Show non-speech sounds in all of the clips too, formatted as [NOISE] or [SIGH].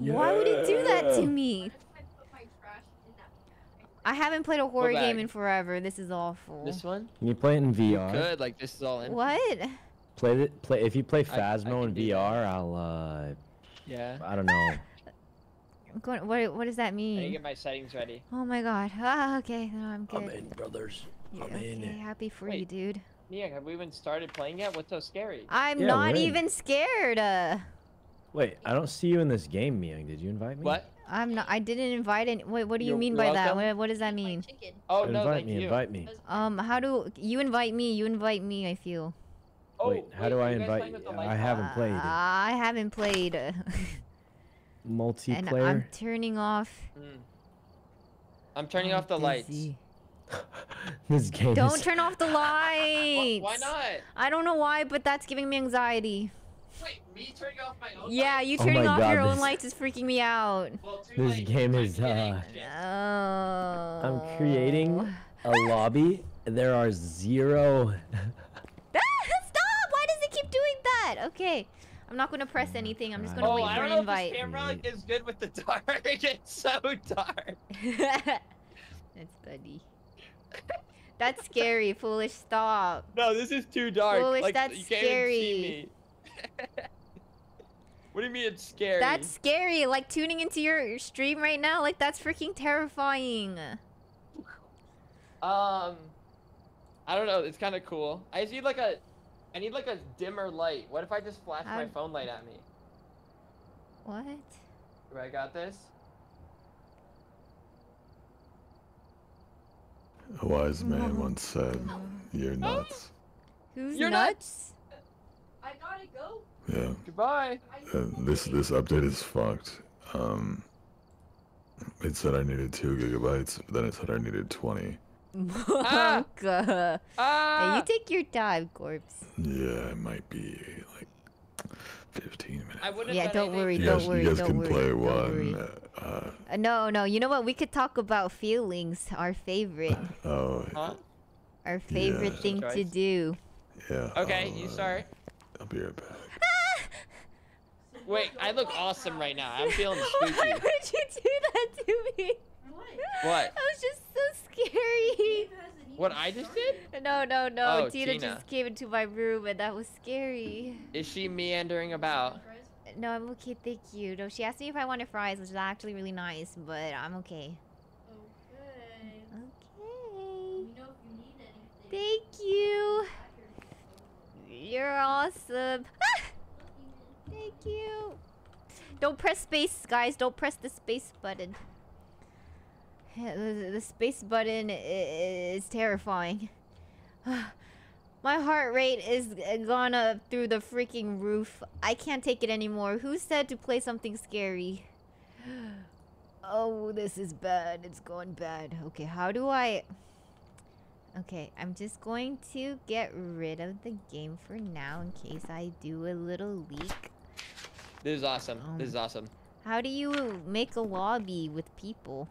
Why would it do that to me? I haven't played a horror game in forever. This is awful. This one? Can you play it in VR? Good, like this is all in. What? Play it. Play if you play I Phasmo can in do that. VR. I'll. uh Yeah. I don't know. [LAUGHS] Going- What? What does that mean? I need to mean? get my settings ready. Oh my god. [LAUGHS] Ah, okay. No, I'm good. I'm in, brothers. Yeah, I'm okay, in. happy for you, Wait. dude. Mia, have we even started playing yet? What's so scary? I'm Yeah, not we're in. even scared. Uh, Wait, I don't see you in this game, Miyoung. Did you invite me? What? I'm not. I didn't invite any. Wait, what do you You're mean by that? What, what does that mean? Oh invite no, thank me. you. Invite me. Um, how do you invite me? You invite me. I feel. Oh, Wait, how do I invite playing you? I haven't on? played. I haven't played. [LAUGHS] uh, and I'm turning off. Mm. I'm turning I'm off the lights. [LAUGHS] this game Don't is. turn off the [LAUGHS] lights. Wh- Why not? I don't know why, but that's giving me anxiety. Wait, me turning off my own Yeah, you Oh turning my off God, your own lights is freaking me out. Well, This late. game is, kidding. uh, Shit. Oh. I'm creating a [LAUGHS] lobby. There are zero. [LAUGHS] Stop! Why does it keep doing that? Okay. I'm not going to press anything. I'm just going to Oh, wait I don't know invite. if this camera is good with the dark. [LAUGHS] it's so dark. That's funny. That's scary, foolish. Stop. No, this is too dark. Foolish, like, that's you can't scary. even see me. What do you mean it's scary? That's scary. Like tuning into your, your stream right now, like that's freaking terrifying. Um, I don't know. It's kind of cool. I just need like a, I need like a dimmer light. What if I just flash my phone light at me? What? I got this. A wise man once said, "You're Oh. nuts." Who's You're nuts? I gotta go. Yeah. Goodbye. Uh, this this update is fucked. Um, it said I needed two gigabytes, but then it said I needed twenty. [LAUGHS] Ah! Monka. Hey, Ah! you take your time, corpse. Yeah, it might be like fifteen minutes. I wouldn't. Yeah, don't worry, You don't guys, worry, you guys don't can worry, play one. Uh, Uh, no, no. You know what? We could talk about feelings. Our favorite, [LAUGHS] oh, Huh? our favorite Yeah. thing to do. yeah. Okay, I'll, you uh, start. I'll be right back. Wait, I look awesome right now. I'm feeling [LAUGHS] Why would you do that to me? What? That was just so scary. What I just did? No, no, no. Oh, Tina, Tina. just came into my room and that was scary. Is she meandering about? No, I'm okay, thank you. No, she asked me if I wanted fries, which is actually really nice, but I'm okay. Okay. Thank you. You're awesome. Thank you. Don't press space, guys. Don't press the space button. [SIGHS] The, space button is terrifying. [SIGHS] My heart rate is g- gone up through the freaking roof. I can't take it anymore. Who said to play something scary? [GASPS] Oh, this is bad. It's gone bad. Okay, how do I... Okay, I'm just going to get rid of the game for now in case I do a little leak. This is awesome. This is Um, awesome. How do you make a lobby with people?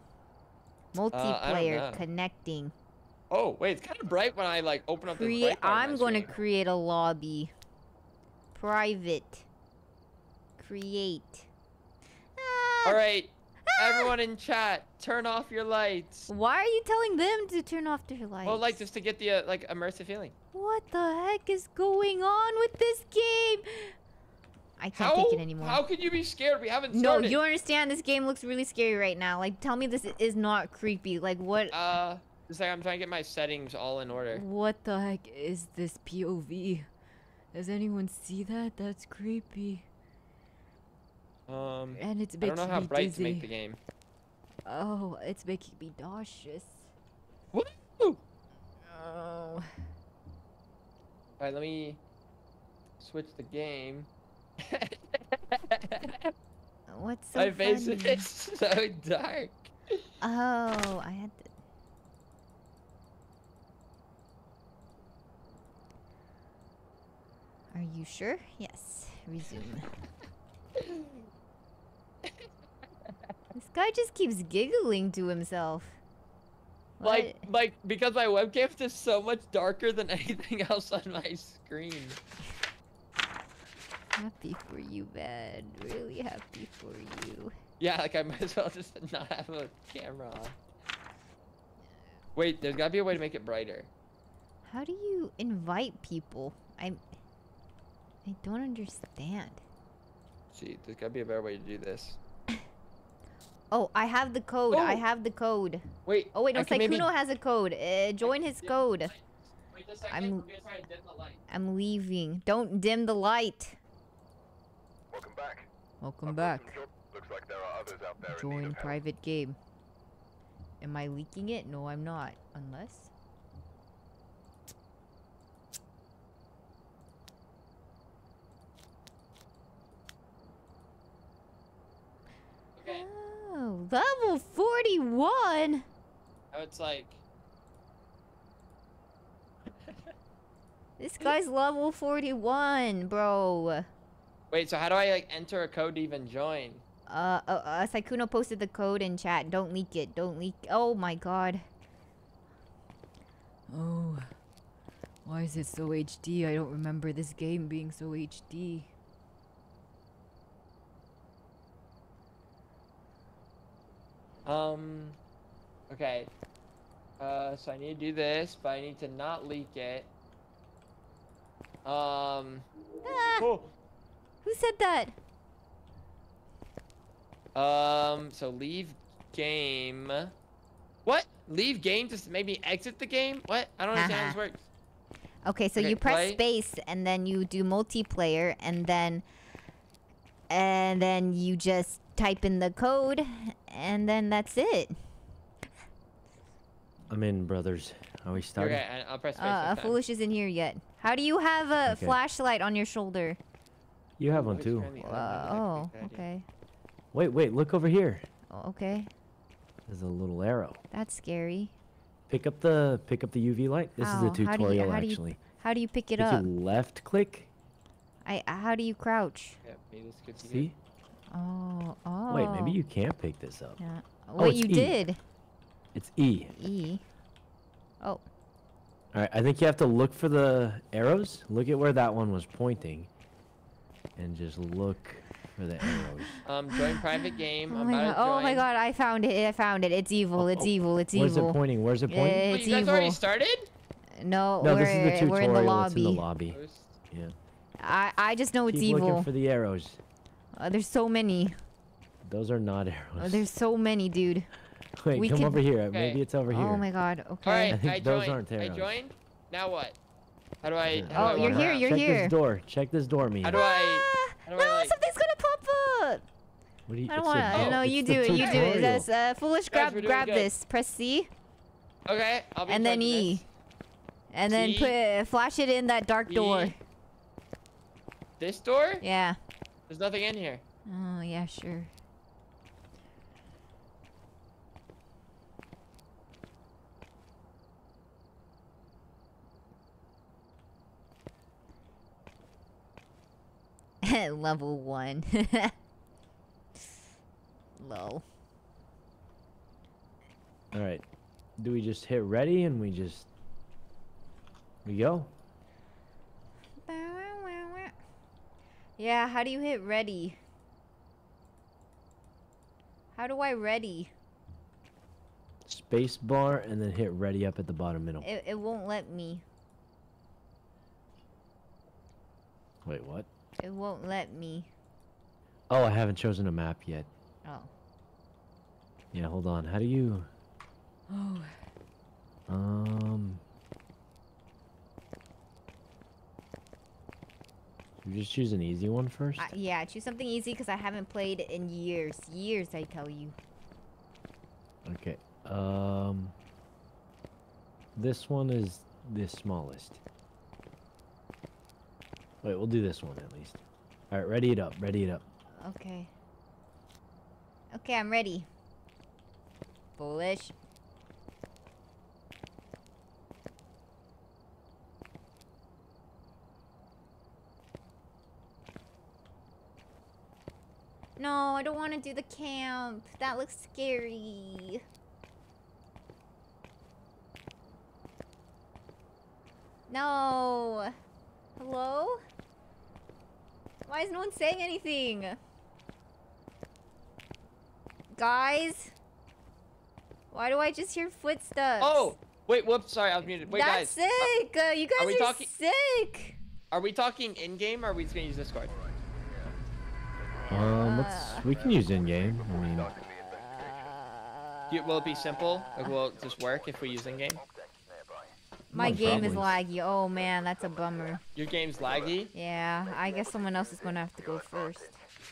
Uh, Multiplayer know. connecting. Oh, wait, it's kind of bright when I like open up Create. bright I'm going to create a lobby. Private. Create. Ah, All right, everyone in chat, turn off your lights. Why are you telling them to turn off their lights? Well, like just to get the uh, like immersive feeling. What the heck is going on with this game? I can't How? take it anymore. How can you be scared? We haven't started. no, you don't understand. This game looks really scary right now. Like, tell me this is not creepy. Like, what? Uh, just like I'm trying to get my settings all in order. What the heck is this POV? Does anyone see that? That's creepy. Um, And it's I don't making know how bright dizzy. to make the game. Oh, it's making me nauseous. Woo! Oh. All right, let me switch the game. [LAUGHS] What's so my face funny? is [LAUGHS] so dark. Oh, I had to. Are you sure? Yes. Resume. [LAUGHS] this guy just keeps giggling to himself. Like, What? like because my webcam is so much darker than anything else on my screen. Happy for you, man. Really happy for you. Yeah, like I [LAUGHS] might as well just not have a camera on. Wait, there's gotta be a way to make it brighter. How do you invite people? I I don't understand. See, there's gotta be a better way to do this. [LAUGHS] Oh, I have the code. I Oh. have the code. Wait. Oh wait, no, I can maybe- has a code. Uh, join his code. Wait a 2nd I'm- I'm gonna try and dim the light. I'm leaving. Don't dim the light. Welcome back. Welcome I've back. Looks like there are others out there in need Join help. private game. Am I leaking it? No, I'm not. Unless. Okay. Oh, level 41? Now it's like. [LAUGHS] This guy's level 41, bro. Wait, so how do I like enter a code to even join? Uh, uh, uh, Sykkuno posted the code in chat. Don't leak it. Don't leak. Oh my god. Oh. Why is it so HD? I don't remember this game being so HD. Um. Okay. Uh, so I need to do this, but I need to not leak it. Um. Ah, Oh. Who said that? Um. So leave game. What? Leave game to maybe exit the game? What? I don't understand how this works. Okay, so Okay, you press play. space and then you do multiplayer and then and then you just type in the code and then that's it. I'm in, brothers. Are we starting? Okay, I- I'll press space. Uh, this time. Foolish isn't here yet. How do you have a Okay. flashlight on your shoulder? You have one too. turn the Uh, other one oh, on, I think, okay. Wait, wait. Look over here. Oh, okay. There's a little arrow. That's scary. Pick up the pick up the UV light. This How? is the How do you- tutorial how do you actually. How do you pick it If up? you left click. I how do you crouch? Yeah, maybe this could be good. See? Oh, oh. Wait, maybe you can't pick this up. Yeah. Oh, Wait, it's you E. did. It's E. E. Oh, All right, I think you have to look for the arrows. Look at where that one was pointing, and just look for the arrows. Um, join private game. oh I'm my about god! to Oh my god! I found it! I found it! It's evil! Oh, It's oh, evil! It's Where's evil! Where's it pointing? Where's it pointing? Eh, Wait, it's you guys already started? No, no, we're this is the tutorial. we're in the lobby. It's lobby. in the lobby. Yeah. I I just know it's Keep evil. looking for the arrows. Uh, there's so many. Those are not Uh, arrows. there's so many, dude. [LAUGHS] Wait, we come could- over here. Okay. Maybe it's over here. Oh my god. Okay. right, [LAUGHS] I think I those joined. aren't I joined. Now what? How do I? How Oh, do I you're here, around? you're Check here. this door. Check this door, me. How do I? How do no, I like? something's gonna pop up. What do you? I don't want a- to. oh, no, you do it. You do it. tutorial. That's uh, foolish. Guys, Grab, grab good. this. Press C, Okay, I'll be and then E, this. and then C. put uh, flash it in that dark door. E. This door? Yeah. There's nothing in here. Oh yeah, sure. [LAUGHS] Level one. [LAUGHS] Low. All right. Do we just hit ready and we just we go? Yeah, how do you hit ready? How do I ready? Space bar and then hit ready up at the bottom middle. It, it won't let me. Wait, what? It won't let me. Oh, I haven't chosen a map yet. Oh. Yeah, hold on. How do you Oh. um You just choose an easy one first? I, yeah, choose something easy because I haven't played in years. Years, I tell you. Okay. Um This one is the smallest. Wait, we'll do this one at least. All right, ready it up. Ready it up. Okay. Okay, I'm ready. Foolish. No, I don't want to do the camp. That looks scary. No. Hello? Why is no one saying anything? Guys? Why do I just hear footsteps? Oh, wait, whoops, sorry, I was muted. Wait, That's guys. sick! Uh, you guys we are talking- sick! Are we talking in-game, or are we just gonna use Discord? Um, let's, we can use in-game. I mean, You, will it be simple? Like, will it just work if we use in-game? My Most game is laggy. Oh man, that's a bummer. Your game's laggy? Yeah, I guess someone else is gonna have to go first.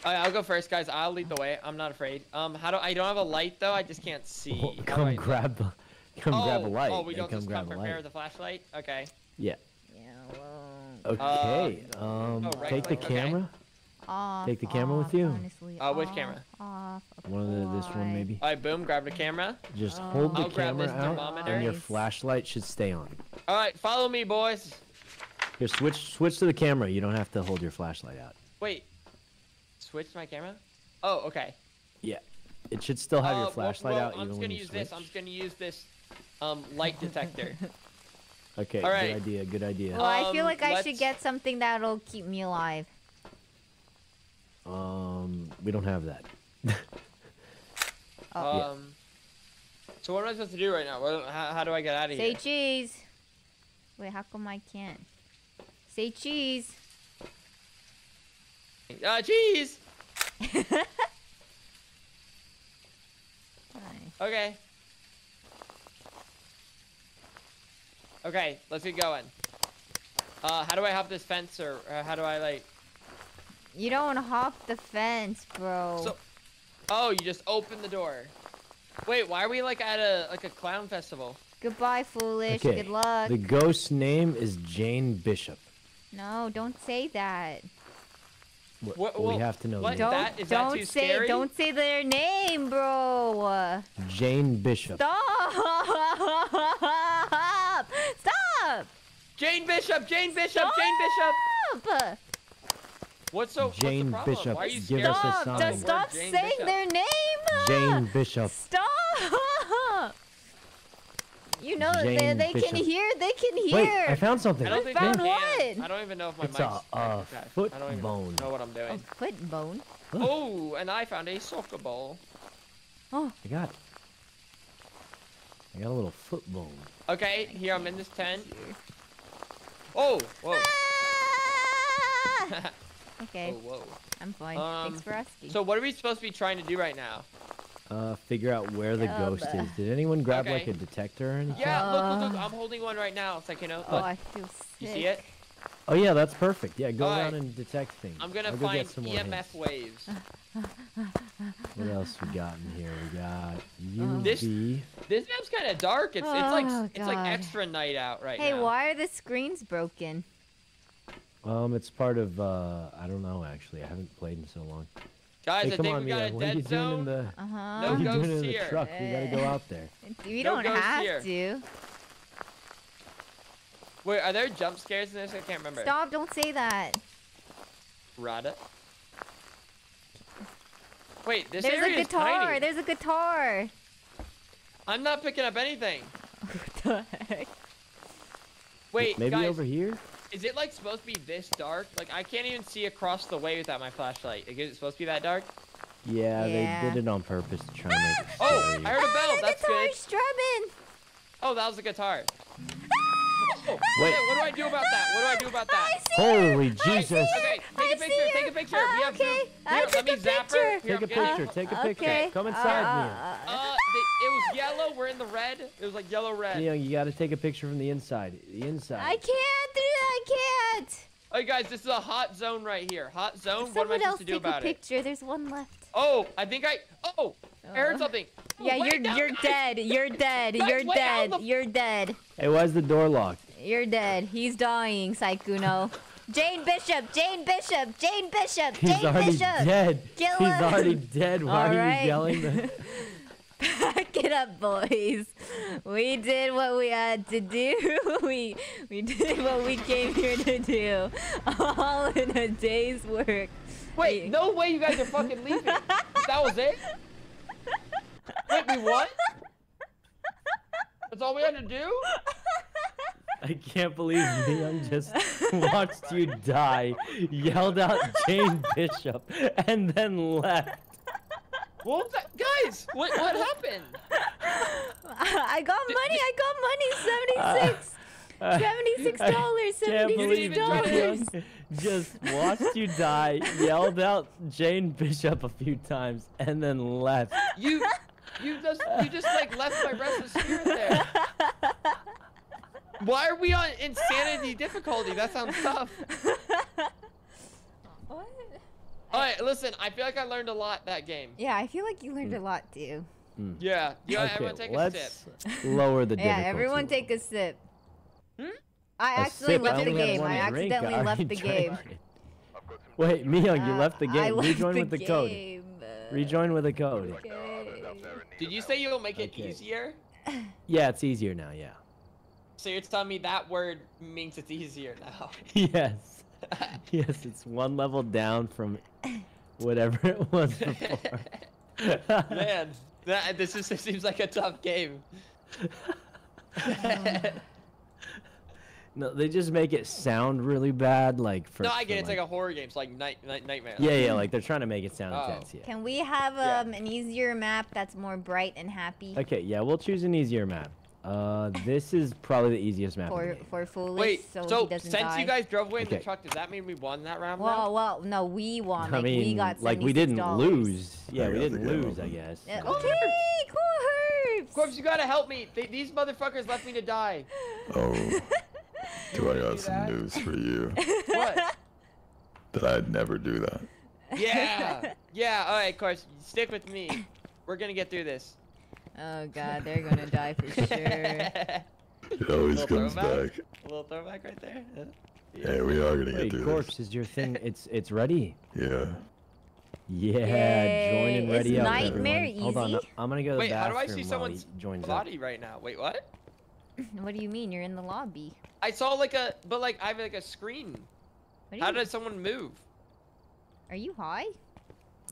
Alright, I'll go first, guys. I'll lead the way. I'm not afraid. Um, how do I don't have a light though? I just can't see. well, come grab the, come oh, grab a light. Oh, we don't come just grab come a prepare light. the flashlight. Okay. Yeah. Yeah, well, Okay. um, oh, right take the click, okay. camera. off. Take the camera with you? Honestly, Uh, which off, camera? Off. One of the, this one maybe. Alright, boom. Grab the camera. Just Oh. hold the I'll grab camera this out, thermometer. and your flashlight should stay on. All right, follow me, boys. Here, switch switch to the camera. You don't have to hold your flashlight out. Wait. Switch my camera? Oh, okay. Yeah. It should still have Uh, your flashlight well, out I'm even just gonna use switch. this. I'm just gonna use this um light detector. [LAUGHS] Okay, All right. good idea, good idea. Well, I feel Um, like I should let's- get something that'll keep me alive. Um, we don't have that. Oh. [LAUGHS] Yeah. Um. So what am I supposed to do right now? How, how do I get out of Say here? Say cheese. Wait, how come I can't? Say cheese. Uh, cheese. Nice. Okay. Okay, let's get going. Uh, how do I hop this fence, or uh, how do I like? You don't hop the fence, bro. So, oh, you just open the door. Wait, why are we like at a like a clown festival? Goodbye, foolish. Okay. Good luck. The ghost's name is Jane Bishop. No, don't say that. Wh- What- we have to know what? the Don't name. That- is don't too say scary? don't say their name, bro. Jane Bishop. Stop! Stop! Jane Bishop, Jane Bishop, Jane Bishop. Stop! What's so what's Jane the problem? Bishop, Why are you give scared us a of Stop! sign. Just stop saying Bishop? their name. Jane Bishop. Stop! You know they, Jane they can hear. They can hear. Wait, I found something. I don't think found I can. what? I don't even know if my It's mic's a- a okay. foot I don't even bone. know what I'm a doing. foot bone. Oh, and I found a soccer ball. Oh, I got. I got a little foot bone. Okay, here I'm in this tent. Oh, whoa. Ah! [LAUGHS] okay, oh, whoa. I'm fine. Um, Thanks for asking. So what are we supposed to be trying to do right now? Uh, figure out where the Yeah, ghost but- is. Did anyone grab like a detector or anything? Yeah, look, look, look. I'm holding one right now. It's like, you know, oh. I feel sick. You see it? Oh yeah, that's perfect. Yeah, go Alright. around and detect things. I'm gonna I'll go find get some more EMF hints. waves. What else we got in here? We got Oh. This- UV. This map's kind of dark. It's it's like Oh, it's like extra night out right Hey, now. why are the screens broken? Um, it's part of. uh I don't know actually. I haven't played in so long. Guys, hey, I come think on, we got Mia. a What are you dead doing in zone. the? Uh huh. No what are you ghosts doing in the here. truck? We gotta go out there. [LAUGHS] We No don't ghosts have here. to. Wait, are there jump scares in this? I can't remember. Stop! Don't say that. Rada. Wait, this There's area a is guitar. tiny. There's a guitar. I'm not picking up anything. [LAUGHS] what the heck? Wait, Maybe guys, over here. Is it like supposed to be this dark? Like I can't even see across the way without my flashlight. Like, is it supposed to be that dark? Yeah, Yeah. they did it on purpose to try and make it [GASPS] Oh, scary. I heard a bell. [LAUGHS] Ah, That's good. strumming. Oh, that was the guitar. Oh, Wait. okay, what do I do about that? What do I do about that? I see Holy her. I Jesus. see her. Okay, take I a picture, see take a picture. We have okay. Zoom. I took let me a zap her. picture. Here, Take I'm a picture. Take a picture. Okay. Come inside, uh, Mia. uh, Uh, the, it was yellow. We're in the red. It was like yellow red. Young, you gotta take a picture from the inside. The inside. I can't do that. I can't. Hey guys, this is a hot zone right here. Hot zone. what am I Someone supposed else to do take a about it? picture. There's one left. Oh, I think I. Oh, I heard Uh, something. Oh, Yeah, wait, you're no, you're guys. dead. You're dead. Guys, You're wait, how dead. You're dead. Hey, why is the door locked? You're dead. He's dying, Sykkuno. Jane Bishop. Jane Bishop. Jane Bishop. He's Jane already Bishop. dead. Kill He's him. already dead. Why are Alright. you yelling? The... Pack [LAUGHS] it up, boys. We did what we had to do. [LAUGHS] We we did what we came here to do. All in a day's work. Wait, no way you guys are fucking leaving. that was it? Wait, we what? That's all we had to do? I can't believe Leon just [LAUGHS] watched you die, yelled out Jane [LAUGHS] Bishop, and then left. What the, guys? What what happened? [LAUGHS] I got money. I got money. Seventy-six. Seventy-six dollars. Uh, Can't Seventy-six believe dollars. Just watched you die, yelled out Jane Bishop a few times, and then left. You you just you just like left my restless spirit there. Why are we on insanity difficulty? That sounds tough. [LAUGHS] What? All right, listen. I feel like I learned a lot that game. Yeah, I feel like you learned a lot too. Yeah. Yeah. okay, everyone take a let's sip. lower the [LAUGHS] difficulty. Yeah, everyone take a sip. Hmm? I A accidentally sip, left I the only had game. I accidentally [LAUGHS] I left the game. it. I've Wait, Miyoung, you Uh, left the game. left Rejoin with the code. game, Rejoin with the code. like there are others out there in need Did you say you'll make it Okay. easier? Yeah, it's easier now. Yeah. So you're telling me that word means it's easier now? [LAUGHS] Yes. Yes, it's one level down from whatever it was before. [LAUGHS] Man, that this is, this seems like a tough game. [LAUGHS] no, they just make it sound really bad, like for. no, I get it. It's like a horror game. It's like night, night nightmare. Yeah, yeah, like they're trying to make it sound Oh. intense. Yeah. Can we have Yeah. um, an easier map that's more bright and happy Okay, yeah, we'll choose an easier map. Uh, this is probably the easiest map. for game. for foolish Wait, so, so, he doesn't since die? you guys drove away in the truck, does that mean we won that round? Well, now? well, no, we won. I Like mean, we got like we didn't lose. Yeah, we didn't lose, I guess. Yeah, Cool okay, cool herbs. Corpse, you gotta help me. Th- these motherfuckers left me to die. [LAUGHS] Oh, do I [LAUGHS] do got some that? news for you? [LAUGHS] What? That I'd never do that. yeah, yeah. All right, Corpse, stick with me. We're gonna get through this. Oh god, they're gonna die for [LAUGHS] sure. It always Little comes throwback? back. A little throwback right there. huh? Hey, we are gonna get Wait, through corpse, is your thing? It's it's ready. this. Yeah. Yeah, join and Yay, ready is up. Nightmare everyone. Hold on, easy? I'm gonna go to the Wait, how bathroom do I see while he someone's joins up. right now? Wait, what? [LAUGHS] what do you mean? You're in the lobby. I saw like a, but like I have like a screen. How you, did someone move? Are you high?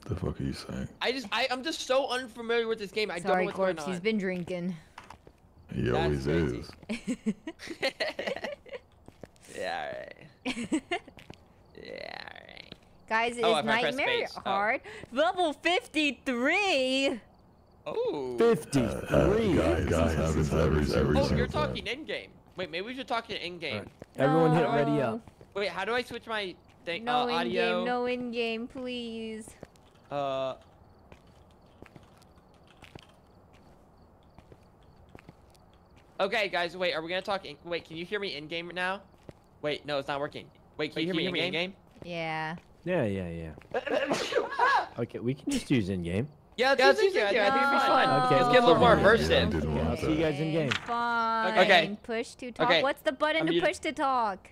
The fuck are you saying? I just, I, I'm just so unfamiliar with this game. I Sorry, don't know what's corpse. going He's on. been drinking. He That's always crazy. is. [LAUGHS] [LAUGHS] yeah, alright. Yeah, alright. Guys, is Oh, if I press nightmare space. Oh. hard? Level 53. Oh. 53. Uh, uh, guy, guy happens every every Oh, single you're time. talking in game. Wait, maybe we should talk in game. Alright. Everyone hit ready up. Wait, how do I switch my thing? No uh, in-game, no in game, please. Uh. Okay, guys, wait. Are we gonna talk? In, wait, can you hear me in game now? Wait, no, it's not working. Wait, can Wait, you hear can me in game? Yeah. Yeah, yeah, yeah. [LAUGHS] Okay, we can just use in game. yeah, let's Yeah, use it. I think it'd be no. fun. Okay, let's get a little more let's do it. immersive. Didn't Okay, want I'll see you guys in game. Fine. Okay. Push to talk. Okay. What's the button I'm to muted. push to talk?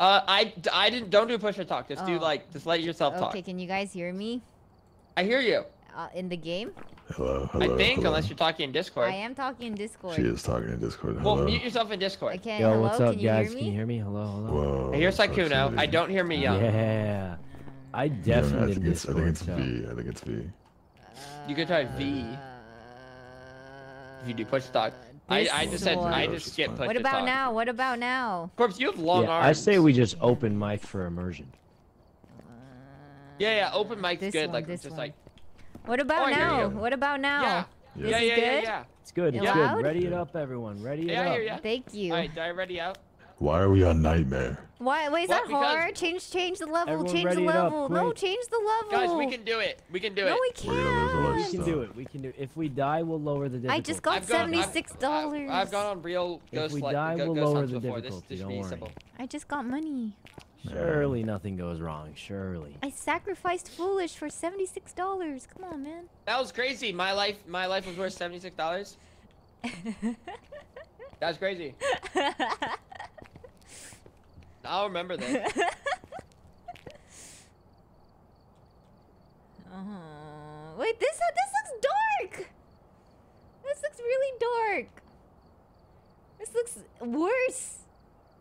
Uh, I, I didn't. Don't do push or talk. Just do Oh. like, just let yourself talk. Okay, can you guys hear me? I hear you. Uh, in the game? Hello, hello. I think, hello. unless you're talking in Discord. I am talking in Discord. She is talking in Discord. Well, mute yourself in Discord. Okay, Yo, hello, what's up, can you guys? hear me? Can you hear me? Hello, hello. Whoa. I hear Sykkuno. I don't hear Miyoung. Yeah. I You know, I definitely think did it's, I think it's so- V. I think it's V. You could try V. If you do push talk. I, I just said, I just skipped push What about now? What about now? Corpse, you have long Yeah, arms. I say we just open mic for immersion. Yeah, yeah, open mic's This good. one, like, this just one. like. What about oh, I hear now? What about now? Yeah. This yeah, is yeah, yeah, good? yeah. It's good. It's You good. Ready it up, everyone. Ready it Yeah, up. hear ya. Thank you. Alright, did I ready out? Why are we on Nightmare? Why? Wait, is What? that Because- hard? Change, change the level. Everyone change the ready it up, level. No, change the level. Guys, we can do it. We can do no, it. we We're gonna lose all our can't. We can do it. We can do it. If we die, we'll lower the difficulty. I just got I've $76. I've, I've gone on real ghost. If we die, go, we'll lower the before. This, difficulty, this don't worry. simple. I just got money. Surely nothing goes wrong. Surely. I sacrificed foolish for $76. Come on, man. That was crazy. My life, my life was worth seventy six dollars. [LAUGHS] That's crazy. I'll remember this. [LAUGHS] uh-huh. Wait, this this looks dark. This looks really dark. This looks worse.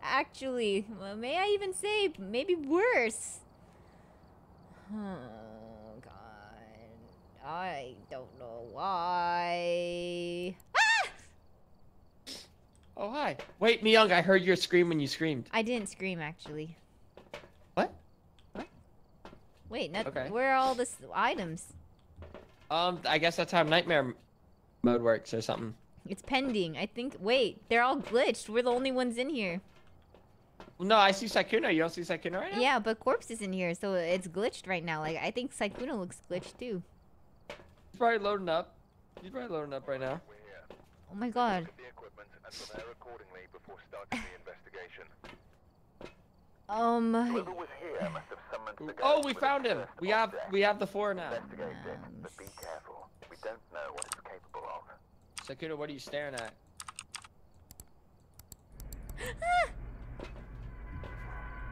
Actually, may I even say maybe worse? Oh God, I don't know why. Ah! Oh hi. Wait, Myung, I heard your scream when you screamed. I didn't scream actually. What? What? Wait, not, Okay. where are all the items? Um, I guess that's how nightmare mode works or something. It's pending. I think. Wait, they're all glitched. We're the only ones in here. No, I see Sykkuno. You don't see Sykkuno right now? Yeah, but corpse is in here, so it's glitched right now. Like I think Sykkuno looks glitched too. He's probably loading up. He's probably loading up right now. Oh my god. Look at the equipment and prepare accordingly before starting the investigation. Um. Whoever was here must have summoned the Oh, we found him. We have we have the four now. Investigate Um, but be careful. We don't know what it's capable of. Sykkuno, what are you staring at?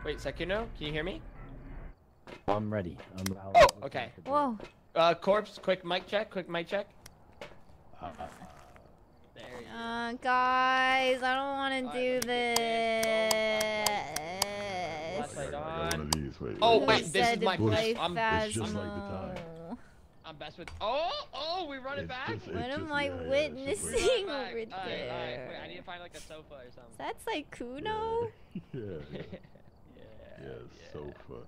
Wait, Sykkuno, can you hear me? I'm ready. I'm I'll- Oh, okay. Whoa. Uh, corpse, quick mic check, quick mic check. Uh, uh, There you go. Uh, guys, I don't want to do let this. Flashlight I got on. one of these. Wait. Oh, Who wait, this is my play first- I'm- it's just like the time. I'm best with. Oh, oh, we run it back. just- What am I yeah, yeah, it's just like- witnessing Run over it back. Alright, alright. Wait, I there? need to find like a sofa or something. That's like Kuno? [LAUGHS] Yeah, yeah, [LAUGHS] yeah. yeah, sofa.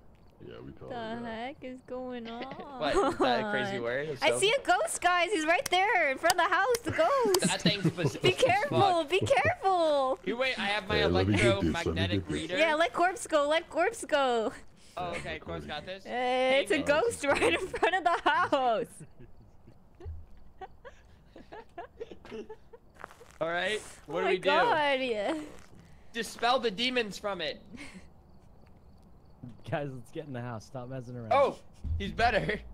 Yeah, we call the it that. heck is going on? [LAUGHS] What? Is that a crazy word? a I see a ghost, guys. He's right there in front of the house. The ghost. [LAUGHS] That thing's specific. be careful. Be careful. You wait, I have my Hey, let me get this, let me electromagnetic reader. Yeah, let corpse go. Let corpse go. Oh, okay, Corpse got this. Uh, it's a ghost right in front of the house. [LAUGHS] All right, what oh do my we do? Oh my god. Yeah. Dispel the demons from it. [LAUGHS] Guys, let's get in the house. Stop messing around. Oh, he's better. [LAUGHS]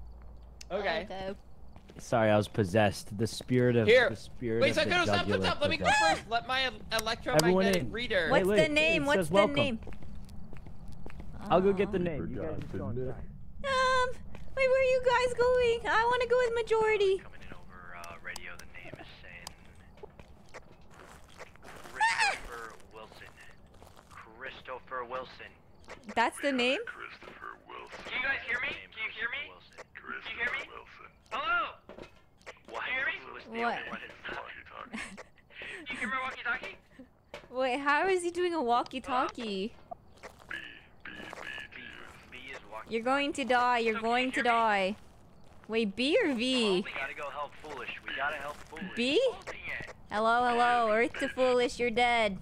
Okay. Okay. Sorry, I was possessed. The spirit of Here. the spirit Wait, of so the stop, stop, jugular stop. Let me go first. Let my electromagnetic reader. What's Wait, the name? it What's the welcome. name? I'll go get the name. You guys forgot, just go didn't it? inside. Um, wait, where are you guys going? I want to go with majority. Coming in over uh, radio, the name is saying Christopher Wilson. Christopher Wilson. That's the name? Christopher Wilson. Can you guys hear me? Can you hear me? Christopher you hear me? Wilson. Hello? What? Can you hear me? What? only one in Walkie-talkie. Can [LAUGHS] you hear my walkie-talkie? Wait, how is he doing a walkie-talkie? B, B, B, B, B is walkie. You're going to die. You're So going you to hear me? die. Wait, B or Well, V? we gotta go help Foolish. We gotta help Foolish. B? Hello, hello. Earth to foolish. You're dead.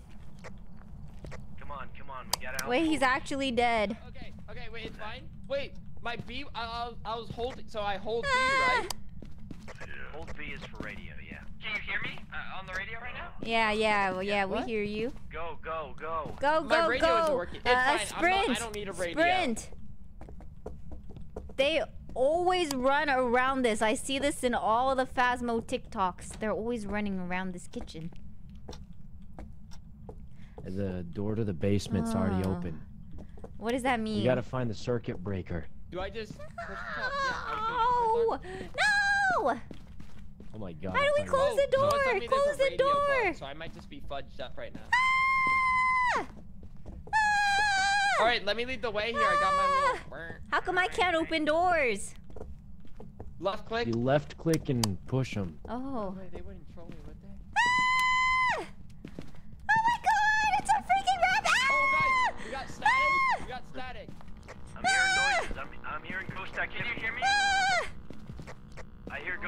Come on, come on. We gotta help Wait, he's actually dead. Okay, okay, wait, it's fine. Wait, my B, I, I, I was holding, so I hold B, Ah. right? Hold B is for radio, yeah. Can you hear me uh, on the radio right now? Yeah, yeah, well, yeah. We What? hear you. Go, go, go. Go, My go, radio go. isn't working. It's Uh, fine. I'm not- I sprint. don't need a radio. Sprint. They always run around this. I see this in all the Phasmo TikToks. They're always running around this kitchen. The door to the basement's already Ah. open. What does that mean? You gotta find the circuit breaker. Do I just push the top? Yeah, I No! No! Oh my god. How do we close the Oh, door? it's telling me Close the door! bug, so I might just be fudged up right now. Ah! Ah! All right, let me lead the way here. I got my little How come I can't open doors? left click. You left click and push them. Oh. Wait,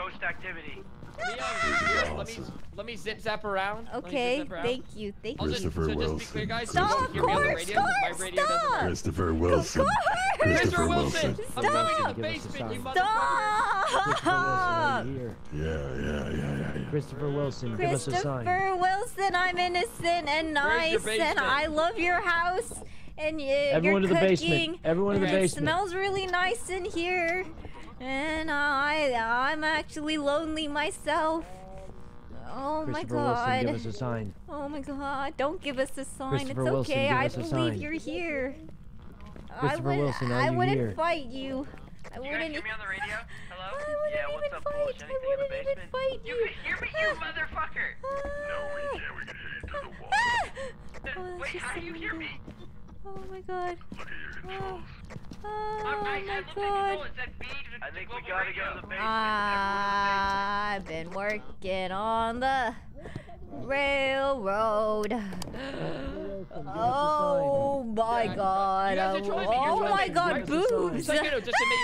ghost activity. Leon, Leon, let me um, let me zip zap around. Let me zip Okay, zap around. thank you, thank I'll you. just, Christopher so just be Wilson. clear, guys, Stop, you won't hear me on the Court, stop, my radio doesn't work. Christopher Wilson. Court! Christopher Wilson, Wilson. I'm coming to Stop. the Give us a basement, you sign. motherfucker. Christopher Stop! Wilson, right here. Yeah, [LAUGHS] yeah, yeah, yeah, yeah. Christopher Wilson, give us a sign. Christopher Wilson, I'm innocent and nice, and? I love your house, and you, Everyone you're to the cooking. basement. Everyone to the and It basement. smells really nice in here, and I, I'm actually lonely myself. Oh my Christopher Wilson, give god. us a sign. Oh my god, don't give us a sign. It's Christopher Wilson, okay. give I us a believe sign. you're here. I Christopher would, Wilson, are I you wouldn't here? fight you. I You wouldn't. hear me on the radio? Hello? I wouldn't yeah, even what's up, fight. Foolish? I Anything in the wouldn't even fight You you. can hear me, you motherfucker! [LAUGHS] No, we can't. We can hear you through the [LAUGHS] wall. Oh, Wait, how do you hear me? Oh my god. Look at your controls. Oh I, I, I my looked at the god. goal, it said B to. I think we gotta go to the basement. I've been working on the Railroad. Oh my god. you guys are trolling me, you're Oh my god, Right. boobs. Just to you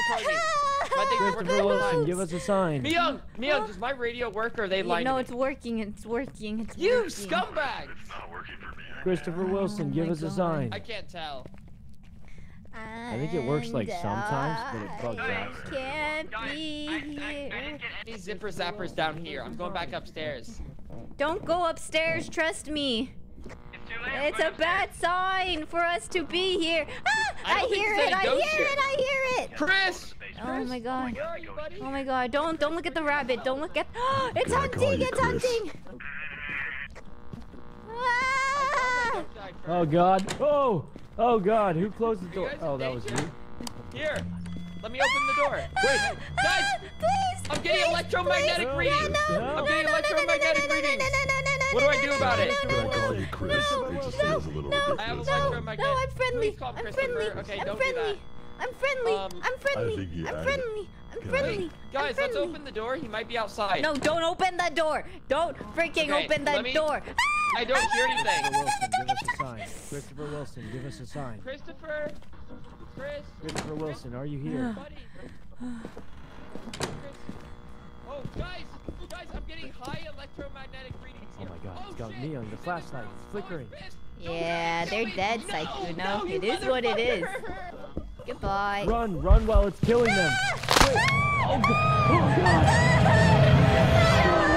trolling [LAUGHS] me. My thing works Christopher Wilson, give us a sign. Myung, Myung, does my radio work or are they You lying know to it's working. It's working. It's You working. scumbag! Not working for me. Christopher Wilson, Oh give my us a sign. I can't tell. I think it works, like, sometimes, but it bugs I out. can't Guys, be I, I, I here. didn't get Any zipper zappers down here. I'm going back upstairs. Don't go upstairs. Trust me. It's too late. I'm It's a bad sign for us to be here. Ah, I I, hear it. I hear shit. it. I hear it. Chris! Oh my god. Where are you. Oh my god. Don't don't look at the rabbit. Don't look at [GASPS] It's Can I call hunting. It's Chris? hunting. Ah! Oh God. Oh. Oh God. Who closed the door? Oh, that was you. Here, let me open the door. Wait, guys! Ah, Please. I'm getting please, electromagnetic please. readings. No, no, I'm no, getting no, no, no, electromagnetic no, no, no, readings. no, no, no, no, What do I no, do no, about no, it? no, Can no, I no, call you Chris? No, It just no, feels a little no, I have ridiculous. no, electromagnetic- no, I'm friendly. Please call I'm Christopher. friendly. Okay, I'm don't do friendly. that. I'm friendly. Um, I'm friendly. think you I'm added- friendly. I'm friendly. Wait, I'm guys, let's open the door. He might be outside. No, don't open that door. Don't freaking Okay, open that me- door. I don't ah! hear anything. Christopher Wilson, give us a sign. Christopher Wilson, give us a sign. Christopher, Chris, Christopher Wilson, are you here? buddy. Oh, guys, guys, I'm getting high electromagnetic readings Oh my God, it's oh, got shit. me on the flashlight. It's flickering. Oh, Chris, don't Yeah, they're dead, no, Psycho. No, No, it is what it is. Motherfucker. Goodbye. Run, run while it's killing them. Ah! Wait. Oh God. Oh God.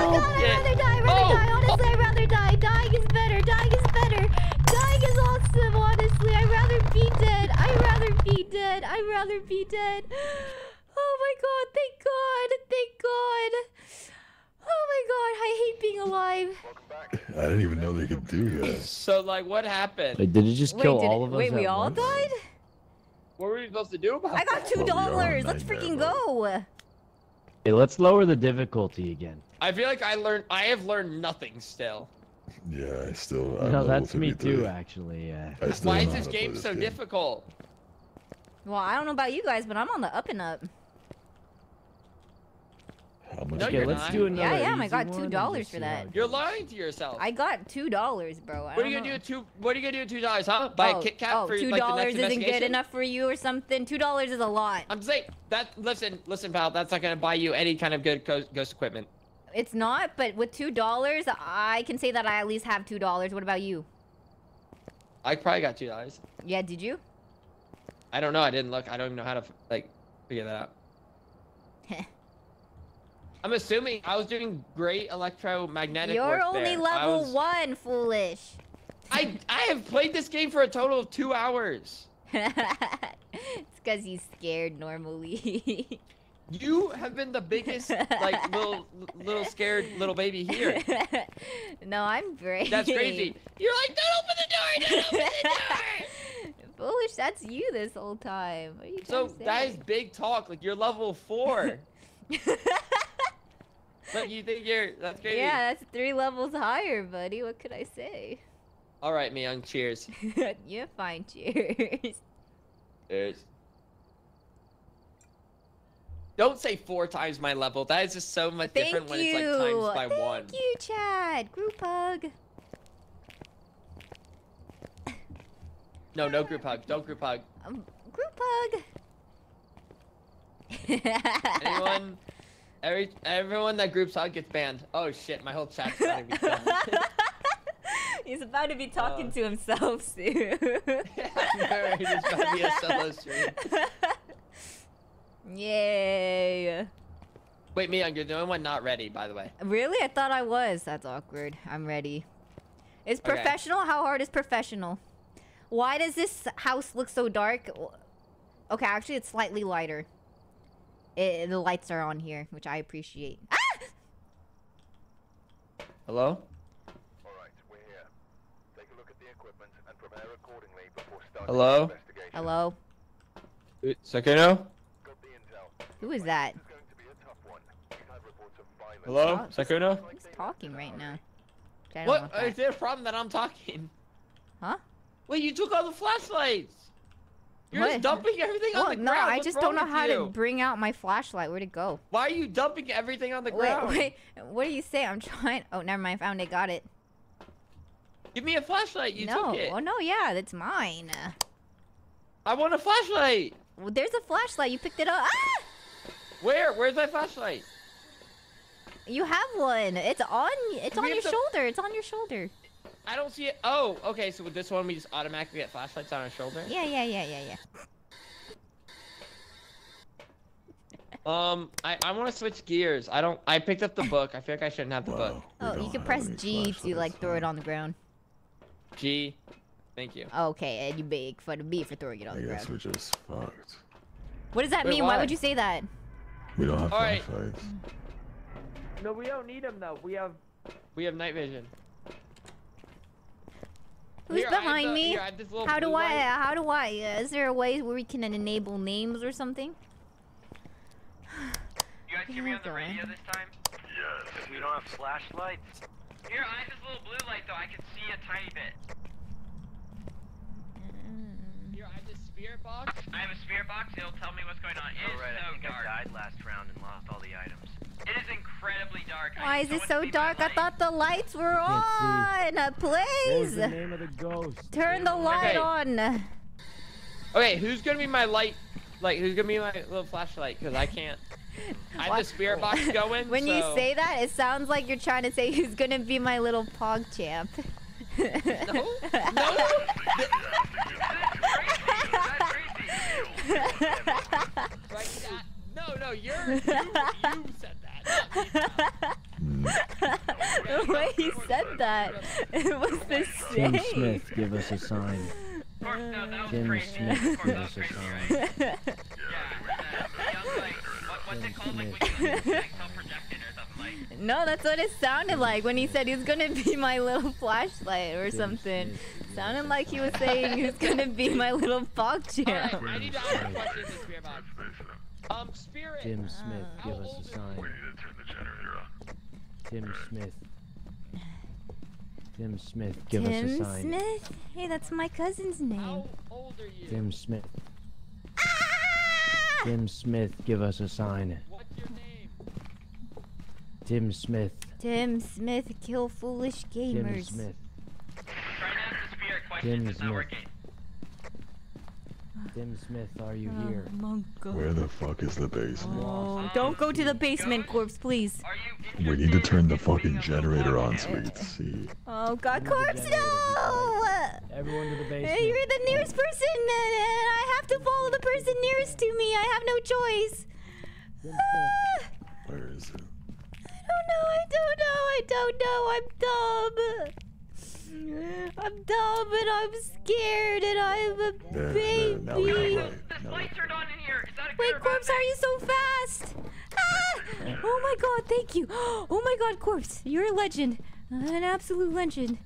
Oh my god, I'd Yeah. rather die, I'd rather Oh, die, honestly, I'd rather die. Dying is better, dying is better. Dying is awesome, honestly. I'd rather be dead. I'd rather be dead. I'd rather be dead. Oh my god, thank god, thank god. Oh my god, I hate being alive. Welcome back. I didn't even know they could do that. So, like, what happened? Wait, did it just Wait, kill did all it, of us wait, we at all once? died? What were we supposed to do about I got two Well, we are dollars. Let's freaking go. Hey, let's lower the difficulty again. I feel like I learned. I have learned nothing still. Yeah, I still. I'm no, that's me too, actually. Yeah. Why is this how to game so game. difficult? Well, I don't know about you guys, but I'm on the up and up. How much? No, Okay, you're let's not. do another. Yeah, I am. I got two dollars for that. You're lying to yourself. I got two dollars, bro. I what are you gonna know. do? Two? What are you gonna do? with Two dollars, huh? Buy oh, a Kit Kat oh, for two like the dollars next isn't good enough for you or something. Two dollars is a lot. I'm saying that. Listen, listen, pal. That's not gonna buy you any kind of good ghost, ghost equipment. It's not, but with two dollars, I can say that I at least have two dollars. What about you? I probably got two dollars. Yeah, did you? I don't know. I didn't look. I don't even know how to like figure that out. [LAUGHS] I'm assuming I was doing great electromagnetic You're only there. Level was- one, foolish. I I have played this game for a total of two hours. [LAUGHS] it's because he's scared normally. [LAUGHS] You have been the biggest like little little scared little baby here. [LAUGHS] no, I'm brave. That's crazy. You're like, don't open the door. Don't open the door. Foolish, that's you this whole time. What are you So say? is big talk. Like you're level four. Like you think you're that's [LAUGHS] crazy. yeah, that's three levels higher, buddy. What could I say? All right, Myung. Cheers. [LAUGHS] You're fine, cheers. Cheers. Don't say four times my level. That is just so much Thank different when you. it's like times by Thank one. Thank you, Chad. Group hug. [LAUGHS] No, no group hug. Don't group hug. Um, group hug. Anyone? Every everyone that groups hug gets banned. Oh shit, my whole chat's gonna be done. [LAUGHS] He's about to be talking Uh. to himself soon. [LAUGHS] yeah, he just got me a solo stream. [LAUGHS] Yay. Wait, Myung, you're the only one not ready, by the way. Really? I thought I was. That's awkward. I'm ready. Is Okay. professional? How hard is professional? Why does this house look so dark? Okay, actually, it's slightly lighter. It, the lights are on here, which I appreciate. Ah! Hello? All right, we're here. Take a look at the equipment and prepare accordingly before starting Hello? the investigation. Hello? Sykkuno? Got the intel. Who is that? This is going to be a tough one. We've had reports of violence. Hello? Sykkuno? Who's talking right now? Which I don't What? want Is that. there a problem that I'm talking? Huh? Wait, you took all the flashlights! You're What? just dumping everything on Well, the no, ground. I What's just don't know how to bring out my flashlight. Where'd it go? Why are you dumping everything on the Wait, ground? wait. What do you say? I'm trying. Oh, never mind. I found it. Got it. Give me a flashlight. You no. took it. Oh no, yeah, that's mine. I want a flashlight. Well, there's a flashlight. You picked it up. Ah! Where? Where's my flashlight? You have one. It's on. It's We on your shoulder. It's on your shoulder. I don't see it. Oh, okay. So with this one, we just automatically get flashlights on our shoulder. Yeah, yeah, yeah, yeah, yeah. Um, I, I want to switch gears. I don't. I picked up the [LAUGHS] book. I feel like I shouldn't have the book. Oh, you can press G to flashlights, like throw it on the ground. G. Thank you. Okay, and you make fun of me for throwing it on I the guess ground. we're just fucked. What does that Wait, mean? Why why? would you say that? We don't have All right. flashlights. No, we don't need them though. We have, we have night vision. Who's Here, behind the- me? here, I have this little How do I? light. How do I? Uh, is there a way where we can enable names or something? You guys hear me on the radio this time? Yes. We don't have flashlights. Here, I have this little blue light though. I can see a tiny bit. Here, I have this spirit box. I have a spirit box. It'll tell me what's going on. It is Alright, I so think dark. I died last round and lost all the items. It is incredibly dark. Why need is it so dark? I thought the lights were on. What was Please the name of the ghost? turn the light Okay. on. Okay, who's gonna be my light? Like, who's gonna be my little flashlight? Cause I can't. I have the spirit box [LAUGHS] going. When you say that, it sounds like you're trying to say who's gonna be my little pog champ. No, no. [LAUGHS] That's crazy. [LAUGHS] No, no, you're you, you said that. Not me. the way he said that, it was the Tim same. Smith, give us a sign. Of course, no, that was Tim crazy. Smith, give us a sign. right? Yeah, the young, like, what, what's it called? Like when you like, self-projected or something like. no, that's what it sounded like when he said he's gonna be my little flashlight or something. Smith, Sounded like he was saying he's gonna be my little pog All champ. right, I need to ask a question to spirit box. Um, spirit. Tim Smith, How give us a sign. We need to turn the generator on. Tim Smith. Tim Smith, give us a Tim sign. Smith? Hey, that's my cousin's name. How old are you? Tim Smith. Ah! Tim Smith, give us a sign. What's your name? Tim Smith. Tim Smith, kill foolish Tim gamers. Smith. Trying to ask the spirit questions. Tim It's not Smith. working. Tim Smith, are you Oh, here? Monka. Where the fuck is the basement? Oh, don't go to the basement, corpse, please. We need to turn the fucking generator on up so we can see. Oh God, corpse, no! Everyone to the basement. Hey, you're the nearest person, and and I have to follow the person nearest to me. I have no choice. Tim Smith. Ah, Where is it? I don't know. I don't know. I don't know. I'm dumb. I'm dumb and I'm scared and I'm a There, there, baby. now we have light. This Now light turned on in here. Is that a Wait, corpse, how are you so fast? Ah! Oh my god, thank you. [GASPS] Oh my god, corpse, you're a legend. An absolute legend.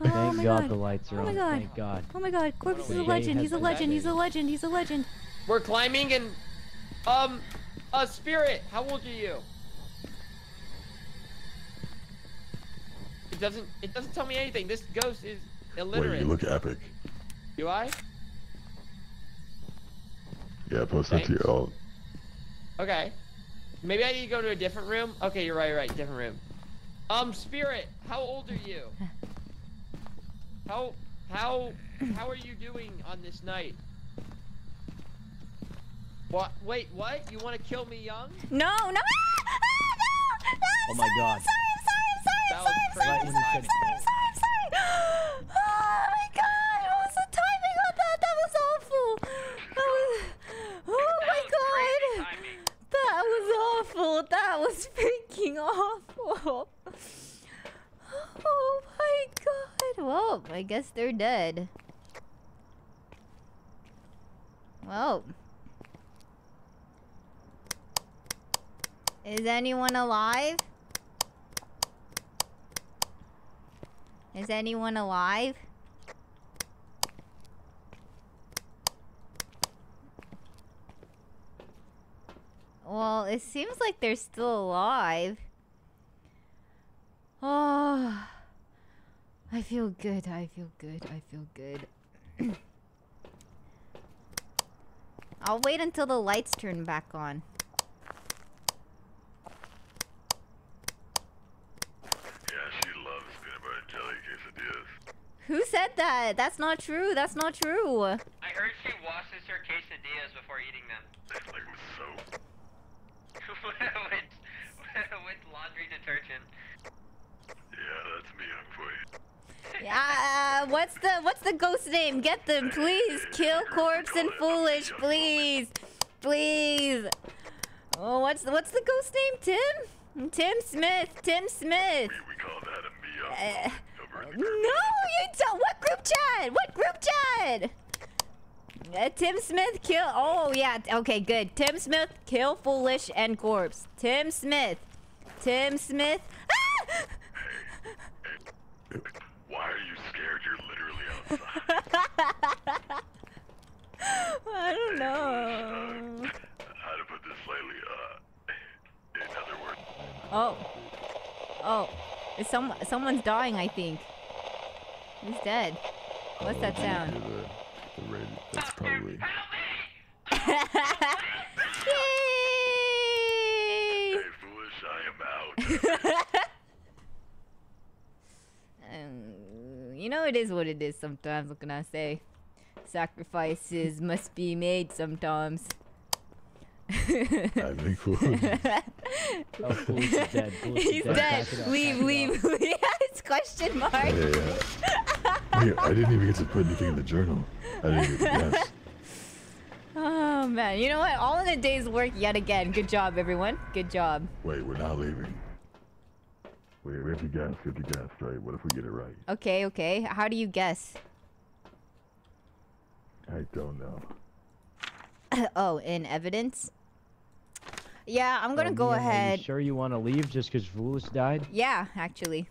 Oh Thank my God, god. the lights are Oh my. God. Thank God. Oh my god, corpse is a Jay legend. He's a legend. He's a legend. He's a legend. We're climbing and, um, a spirit. How old are you? It doesn't. It doesn't tell me anything. This ghost is illiterate. Wait, you look epic. Do I? Yeah, post that to your alt. Okay. Maybe I need to go to a different room. Okay, you're right. You're right. Different room. Um, spirit. How old are you? How how how are you doing on this night? What? Wait, what? You want to kill me young? No, no. Ah, [LAUGHS] ah, no, no. Oh my God. Sorry. I'm sorry. I'm sorry. That I'm was sorry. I'm crazy sorry. I'm sorry. I'm sorry. I'm sorry. Sorry. [GASPS] Oh my god. What was the timing on that? That was awful. That was. Oh That my was god. That was awful. That was freaking awful. Oh my god. Well, I guess they're dead. Well. Is anyone alive? Is anyone alive? Well, it seems like they're still alive. Oh, [SIGHS] I feel good. I feel good. I feel good. [CLEARS THROAT] I'll wait until the lights turn back on. Yeah, she loves peanut butter and jelly quesadillas. Who said that? That's not true. That's not true. I heard she washes her quesadillas before eating them. It's like with soap. with, with laundry detergent. Yeah, that's me, young boy. Yeah, uh, what's the what's the ghost name? Get them, please. Kill [LAUGHS] corpse and foolish, please, please. Oh, what's the, what's the ghost name? Tim? Tim Smith. Tim Smith. We call that a Mia. Over no, you don't. What group chat? What group chat? Uh, Tim Smith kill. Oh yeah. Okay, good. Tim Smith kill foolish and corpse. Tim Smith. Tim Smith. Ah! Why are you scared? You're literally [LAUGHS] outside. I don't know. How to put this slightly, uh, in other words. Oh. Oh. Some someone's dying, I think. Who's dead? What's that sound? The, the radio, that's probably. Yay! Hey, foolish, I am out. [LAUGHS] Um, you know it is what it is sometimes, what can I say? Sacrifices must be made sometimes. [LAUGHS] I think foolish. [LAUGHS] Oh, Foolish is dead. Foolish He's dead. dead. Pack it up, Leave, leave, up. leave. [LAUGHS] Yes, question mark. Yeah, yeah. Wait, I didn't even get to put anything in the journal. I didn't even guess. Oh man, you know what? All in a day's work yet again. Good job, everyone. Good job. Wait, we're not leaving. Wait, we have to guess. We have to guess, right? What if we get it right? Okay, okay. How do you guess? I don't know. oh, in evidence? Yeah, I'm gonna Oh, go Mia, Are ahead. you sure you want to leave just because Foolish died? Yeah, actually.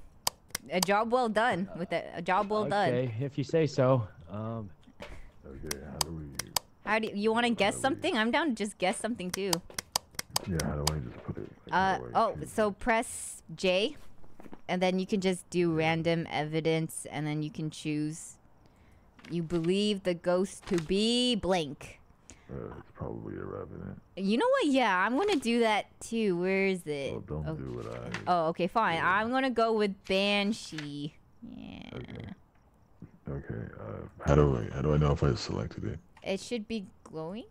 A job well done. With a, a job well done. okay, if you say so. Um, Okay, how do we? How do you want to guess something? I'm down to just guess something too. Yeah, how do I just put it? like, Uh how do I oh, change so press J, and then you can just do random evidence, and then you can choose. You believe the ghost to be blank. Uh, it's probably irrelevant. You know what? Yeah, I'm gonna do that too. Where is it? Well, don't oh. do what I. oh, okay, fine. Yeah. I'm gonna go with Banshee. Yeah. Okay. Okay. Uh, how do I? How do I know if I selected it? It should be glowing.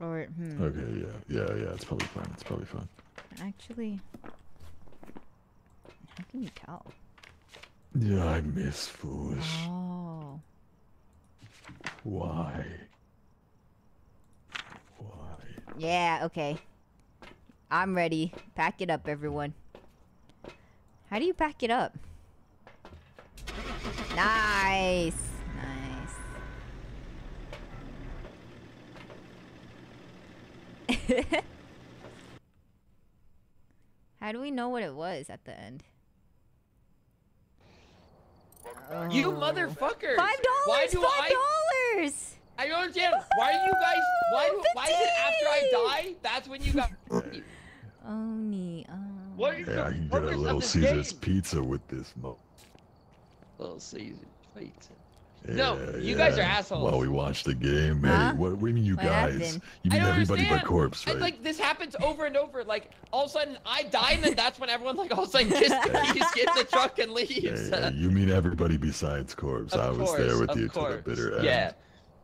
Or hmm. Okay. Yeah. Yeah. Yeah. It's probably fine. It's probably fine. Actually, how can you tell? Yeah, I miss foolish. Oh. Why? Why? Yeah, okay. I'm ready. Pack it up, everyone. How do you pack it up? Nice. Nice. [LAUGHS] How do we know what it was at the end? You Oh. mother-fucker! Five Why dollars! do Five dollars! I don't understand. Why are you guys? Why do? Why is it after I die? That's when you got. [LAUGHS] Oni. Oh. What is Yeah, I can get a Little Caesar's game? pizza with this mo. Little Caesar's pizza. No, Yeah, you guys are assholes. While we watch the game, Huh? hey, what, what do you mean you What guys? happened? You mean everybody understand. but corpse, And right? like this happens over and over. Like all of a sudden I die, and then that's when everyone like all of a sudden just, [LAUGHS] just get the truck and leaves. Yeah, yeah, you mean everybody besides corpse? Of I was course, there with of you to the bitter end. Yeah,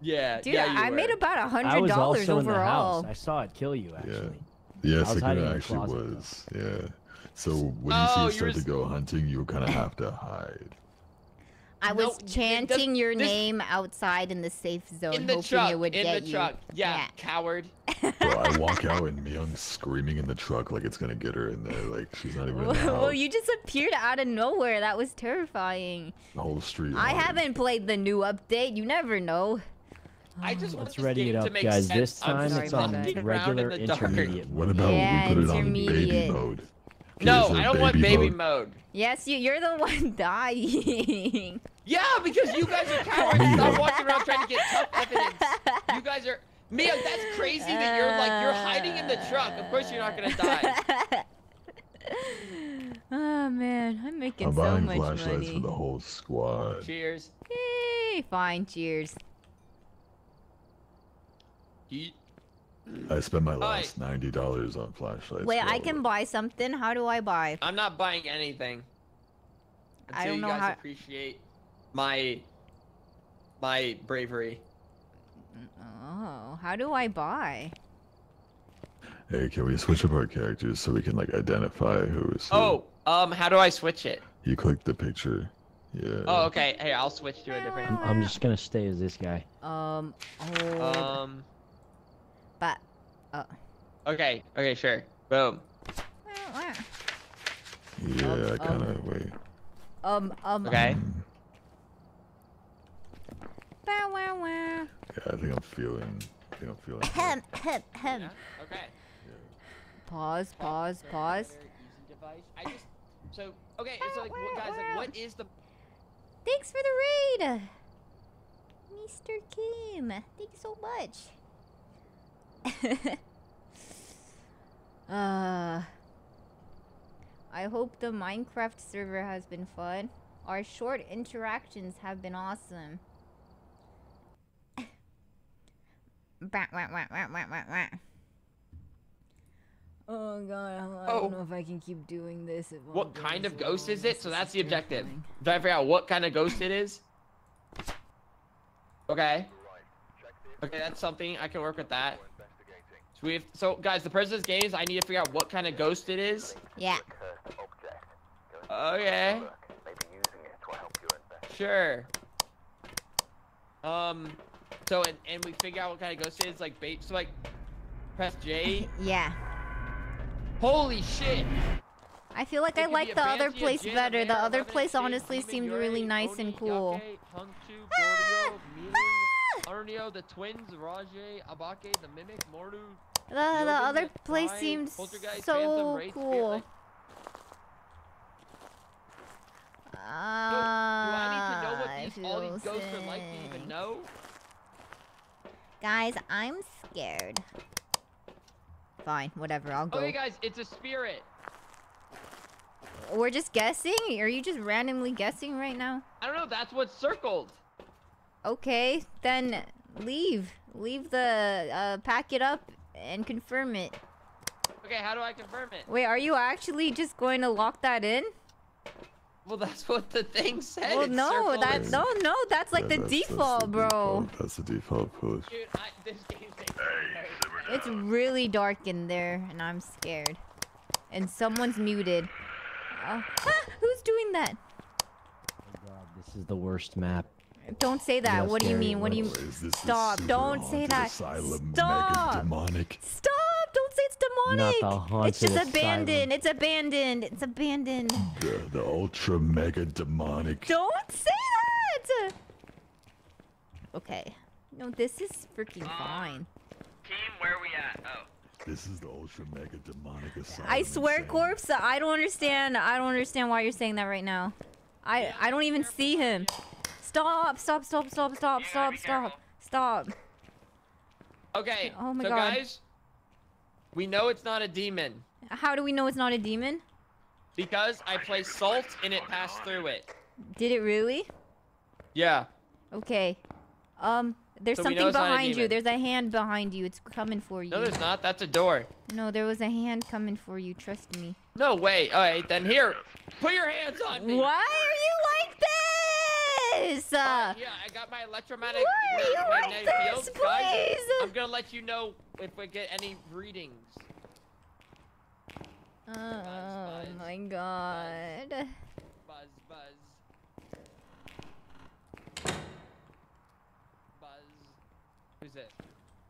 yeah, Dude, yeah. You I made about a hundred dollars also in the overall. I saw it kill you, actually. Yeah, I was hiding Sakura in the actually closet, though. was. Yeah. So when you Oh, see you it start were to go hunting, you kind of have to hide. I was it does- chanting your this- name outside in the safe zone, in the hoping truck. it would in get the you. truck. Yeah, coward. [LAUGHS] Bro, I walk out and Miyoung's screaming in the truck like it's gonna get her in there. Like she's not even in the house. well, you just appeared out of nowhere. That was terrifying. The whole street. I hunted. haven't played the new update. You never know. I just want Let's this ready game it to up, make guys. sense. This I'm time just it's on walking around in regular the dark. intermediate. What about Yeah, we put it on baby intermediate. mode? No, I don't want baby mode. mode. Yes, you, you're the one [LAUGHS] dying. Yeah, because you guys are cowards. Stop walking around trying to get tough evidence. You guys are. Mia, that's crazy that you're like you're hiding in the truck. Of course you're not gonna die. [LAUGHS] oh man, I'm making I'm so buying much flashlights money. for the whole squad. Cheers. Yay, fine, cheers. Yeet. I spent my Alright. last ninety dollars on flashlights. Wait, I can buy something. How do I buy? I'm not buying anything. until I don't you know guys how- appreciate my my bravery. Oh, how do I buy? Hey, can we switch up our characters so we can like identify who's who? Oh, um, how do I switch it? You click the picture. Yeah. Oh, okay. Hey, I'll switch to a different. I'm just gonna stay as this guy. Um, hold, Um. but, uh, Okay. Okay. Sure. Boom. Yeah, I um, kind of wait. um, um, Okay. Mm, Bow, wow, wow. Yeah, I think I'm feeling. I think I'm feeling. Hem, hem, hem. Yeah? Okay. Pause, pause, pause. Very easy device. I just. So okay. So like, what, guys, like, what is the? Thanks for the raid, Mr. Kim. Thank you so much. [LAUGHS] uh, I hope the Minecraft server has been fun. Our short interactions have been awesome. Bah, wah, wah, wah, wah, wah, wah. Oh god, I Oh. don't know if I can keep doing this. What kind of ghost is it? So that's the terrifying. objective. Try to figure out what kind of ghost it is. Okay. Okay, that's something I can work with that. So we have, so guys, the purpose of this game is I need to figure out what kind of ghost it is. Yeah. Object. Okay. Look, maybe using it will help you invest. Sure. Um. So and and we figure out what kind of ghost it is, like bait. So like, press J. [LAUGHS] Yeah. Holy shit! I feel like It I like the other place better. The other place honestly seemed really nice and cool. Yake, Hongchu, Goryo, Ming, Onryo, the twins, Raiju, Obake, the Mimic, Moroi, The the other place seemed so cool. So, do I need to know what Ah, these, all these ghosts are like to even know? Guys, I'm scared. Fine, whatever. I'll go. Okay, guys, it's a spirit. We're just guessing. Are you just randomly guessing right now? I don't know. That's what's circled. Okay, then leave. Leave the uh, pack it up and confirm it. Okay, how do I confirm it? Wait, are you actually just going to lock that in? Well, that's what the thing said. Well, no, that no, no, that's like Yeah, the that's- that's the default, bro. default- That's the default push. Dude, I, this game's making It's really dark in there, and I'm scared. And someone's muted. Oh. Ah, who's doing that? Oh god, this is the worst map. Don't say that. Yeah, what do you mean? What do you? Is Stop! Don't say that. Asylum, Stop! Demonic. Stop! Don't say it's demonic. the it's just haunted abandoned. It's abandoned. It's abandoned. The, the ultra mega demonic. Don't say that. Okay. No, this is freaking ah. fine. Team, where are we at? Oh. This is the ultra mega demonic asylum. I swear, insane. corpse. I don't understand. I don't understand why you're saying that right now. I I don't even see him. Stop! Stop! Stop! Stop! Stop! You Stop! Stop! Stop! Okay. Oh my so God. guys, we know it's not a demon How do we know it's not a demon? because I placed salt and it passed through it. Did it really? Yeah. Okay. Um, there's So something it's not a behind you. There's a hand behind you. It's coming for you. No, there's not. That's a door. No, there was a hand coming for you. Trust me. No, way. All right, then here. Put your hands on me. Why are you like this? Uh, yeah, I got my electromagnetic. Why are you like this, field. please? Guys, I'm gonna let you know if we get any readings. oh buzz. my god. Buzz, buzz. Buzz. Who's it?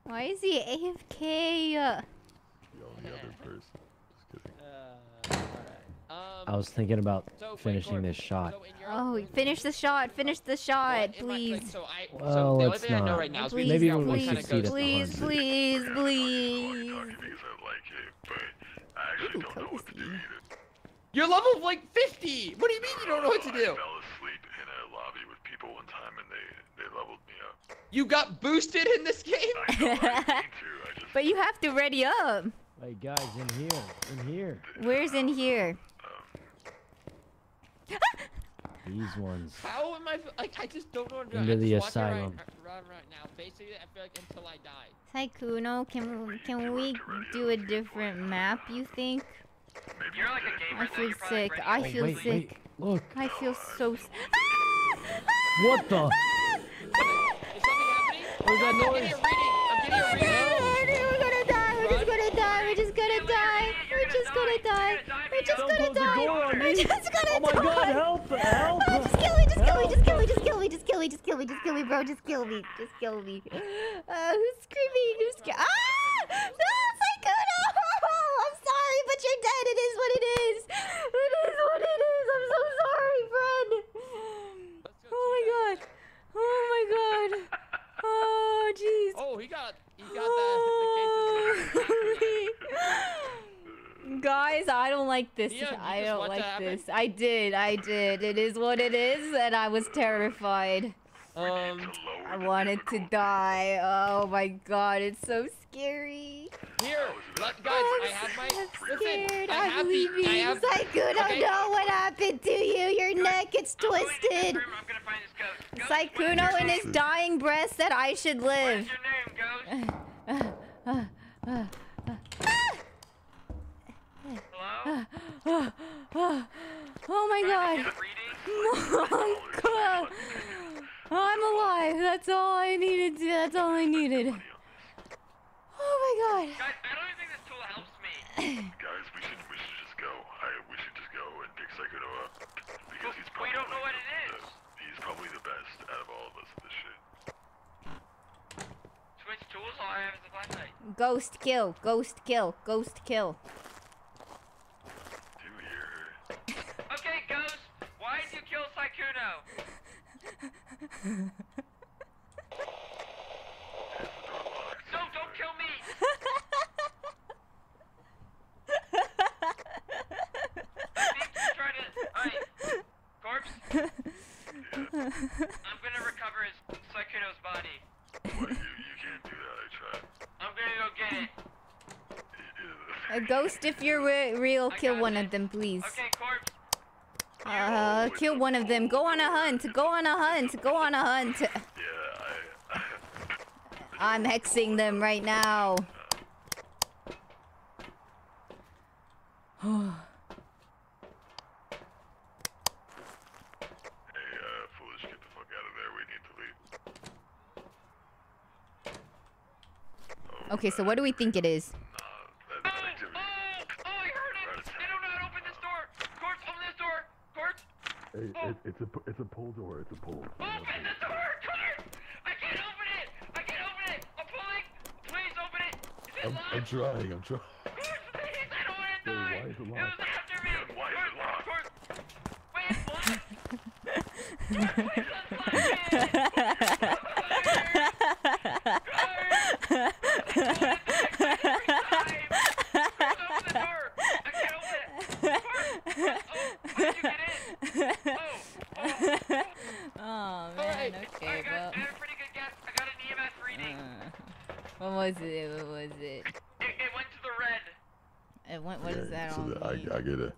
Why is he AFK? Uh, The only other person. Just kidding. Uh, alright. Um, I was thinking about so, finishing this shot. so Oh, own- finish the shot. Finish the well, shot, my- like, please. so I, so Well, the only let's I know not. right now Please, figure Maybe out when what we succeed ghost at the it is. Please, please, please. because I like it, but I actually Ooh, don't know what to do cozy. either. You're level like 50. What do you mean you don't know what to I do? fell asleep in a lobby with people one time and they, they leveled me up. You got boosted in this game? I know, I to. I [LAUGHS] just, But you have to ready up. Hey guys, in here, in here. Where's in here? These ones. How am I like? I just don't know. What to do. Into I'm the just walking asylum. Right, right, right now. Basically, I feel like until I die. Sykkuno, can can we do a different map? You think? You're like a gamer I feel you're sick. ready I to Oh, feel wait, sick. wait. Look. I feel so. s- What the? Ah! Ah! Is something happening? What is that I'm getting a reading. I'm getting a reading. We're gonna die. We're just gonna die. We're just gonna die. We're just gonna die. We're just gonna close the door on die. We're just gonna Oh my god, die. help! Help! Oh, just kill me, just kill me, just kill me, just kill me, just kill me, just kill me, just kill me, bro, just kill me, just kill me. Uh, who's screaming? Who's sca- Ah! No, Sykkuno! I'm sorry, but you're dead. It is what it is. It is what it is. I'm so sorry, friend. Let's go Oh my god. Oh my god. Oh jeez. Oh, he got he got the, the cases. Guys, I don't like this. Mia, you I don't like this. I did. I did. It is what it is, and I was terrified. Um, I wanted to die. Oh my god, it's so scary. here, let, guys, I'm, I have my. I'm Listen, scared. I I'm have the. leaving. I have. Sykkuno, okay. know what happened to you. Your neck is I'm going to this twisted. room, I'm gonna find this ghost. Ghost, what's your Sykkuno in his dying breath said I should live. What's your name, ghost? Hello? Oh my god. Get a? [LAUGHS] Monka! I'm alive. That's all I needed. To, that's all I needed. Oh my god. Guys, I don't even think this tool helps me. [LAUGHS] Guys, we should we should just go. I we should just go and pick Psycho up because he's We probably don't know what it is. he's probably the best out of all of us at this shit. Switch tools, all I have is a flashlight. Ghost kill. Ghost kill. Ghost kill. Kill No, don't kill me! I think he's trying to. Alright, corpse. I'm gonna recover his Sykkuno's body. What, you you can't do that. I tried. I'm gonna go get it. [LAUGHS] A ghost, if you're re- real, I kill one it. of them, please. Okay, corpse. Uh, kill one of them. Go on a hunt. Go on a hunt. Go on a hunt. Yeah, I. I'm hexing them right now. [SIGHS] Hey, uh, foolish, get the fuck out of there. We need to leave. Okay, so what do we think it is? Nah, Oh, that, oh, that activity. oh, I heard it! They don't know how to open this door! Corpse, open this door! Corpse, Hey, oh. it, it's a it's a pull door. It's a pull. open the door! Corpse! I can't open it! I can't open it! I'm pulling! Please open it! Is it I'm, locked? I'm trying. I'm trying. Please! I don't want to Wait, die! why is it It was after me! why is it locked? Corpse, Wait, it's locked! Please unlock it! Oh man, Alright. okay, I got, well. I have a pretty good guess. I got an EMF reading. uh, what was it? What was it? It, it went to the red. It went, what is Yeah, that so on that I, me? I get a.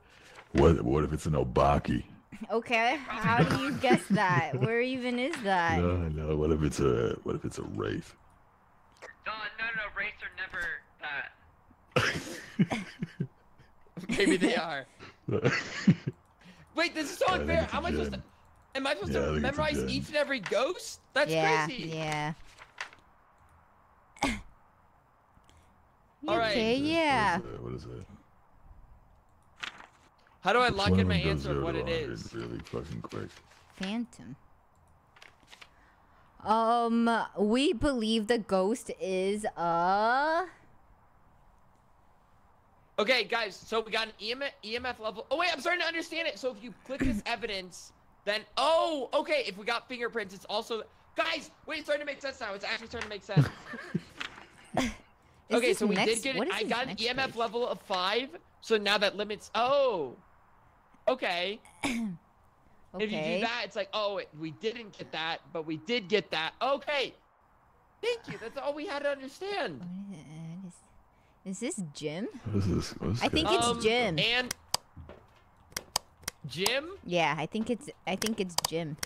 What what if it's an obake? Okay, how do you guess that? Where even is that? No, no. What if it's a what if it's a wraith? No, no, no, rates are never that. [LAUGHS] maybe they are. Wait, this is so I unfair. it's How am I supposed to? Am I supposed Yeah, to think it's a memorize each and every ghost? That's yeah, crazy. yeah. All right. Okay, yeah. What is it? How do I Which lock in my answer of what to it 100 is? Really fucking quick. Phantom. Um, we believe the ghost is uh Okay, guys. So we got an EMF, EMF level. Oh wait, I'm starting to understand it. So if you click this [COUGHS] evidence, then oh, okay. If we got fingerprints, it's also guys. Wait, it's starting to make sense now. It's actually starting to make sense. [LAUGHS] okay, so we next, did get. what it. is I got an EMF page? level of five. So now that limits. Oh. Okay. okay. [CLEARS THROAT] If you do that, it's like, oh, it, we didn't get that, but we did get that. Okay. Thank you. That's all we had to understand. What is, is, is this Jim? What is this? What is I think it's Um, Jim. And Jim? Yeah, I think it's I think it's Jim.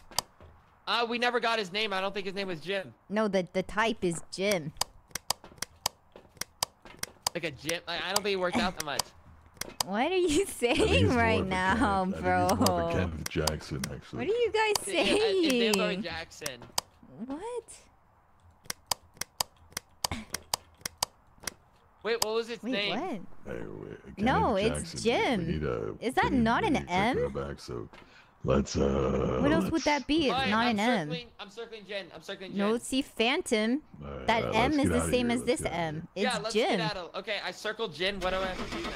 Uh, we never got his name. I don't think his name was Jim. No, the the type is Jim. Like a Jim. Like, I don't think it worked out that much. What are you I think he's saying right now, Kenneth- bro? think he's more of a Kenneth Jackson, actually. What are you guys Yeah, yeah, it's saying? Jackson. What? Wait, what was its Wait, name? what? Hey, wait, No, Kenneth it's Jackson, Jim. A, Is that we not an need to take her M? Back, so let's uh. What else would let's- that be? It's Alright, not I'm an M. circling, I'm circling Jen. I'm circling Jen. No, see, Phantom. Alright, That alright, M is the same here, as let's this get outta here. M. It's yeah, let's Jim. get out of. Okay, I circled Jin. What do I have to do then?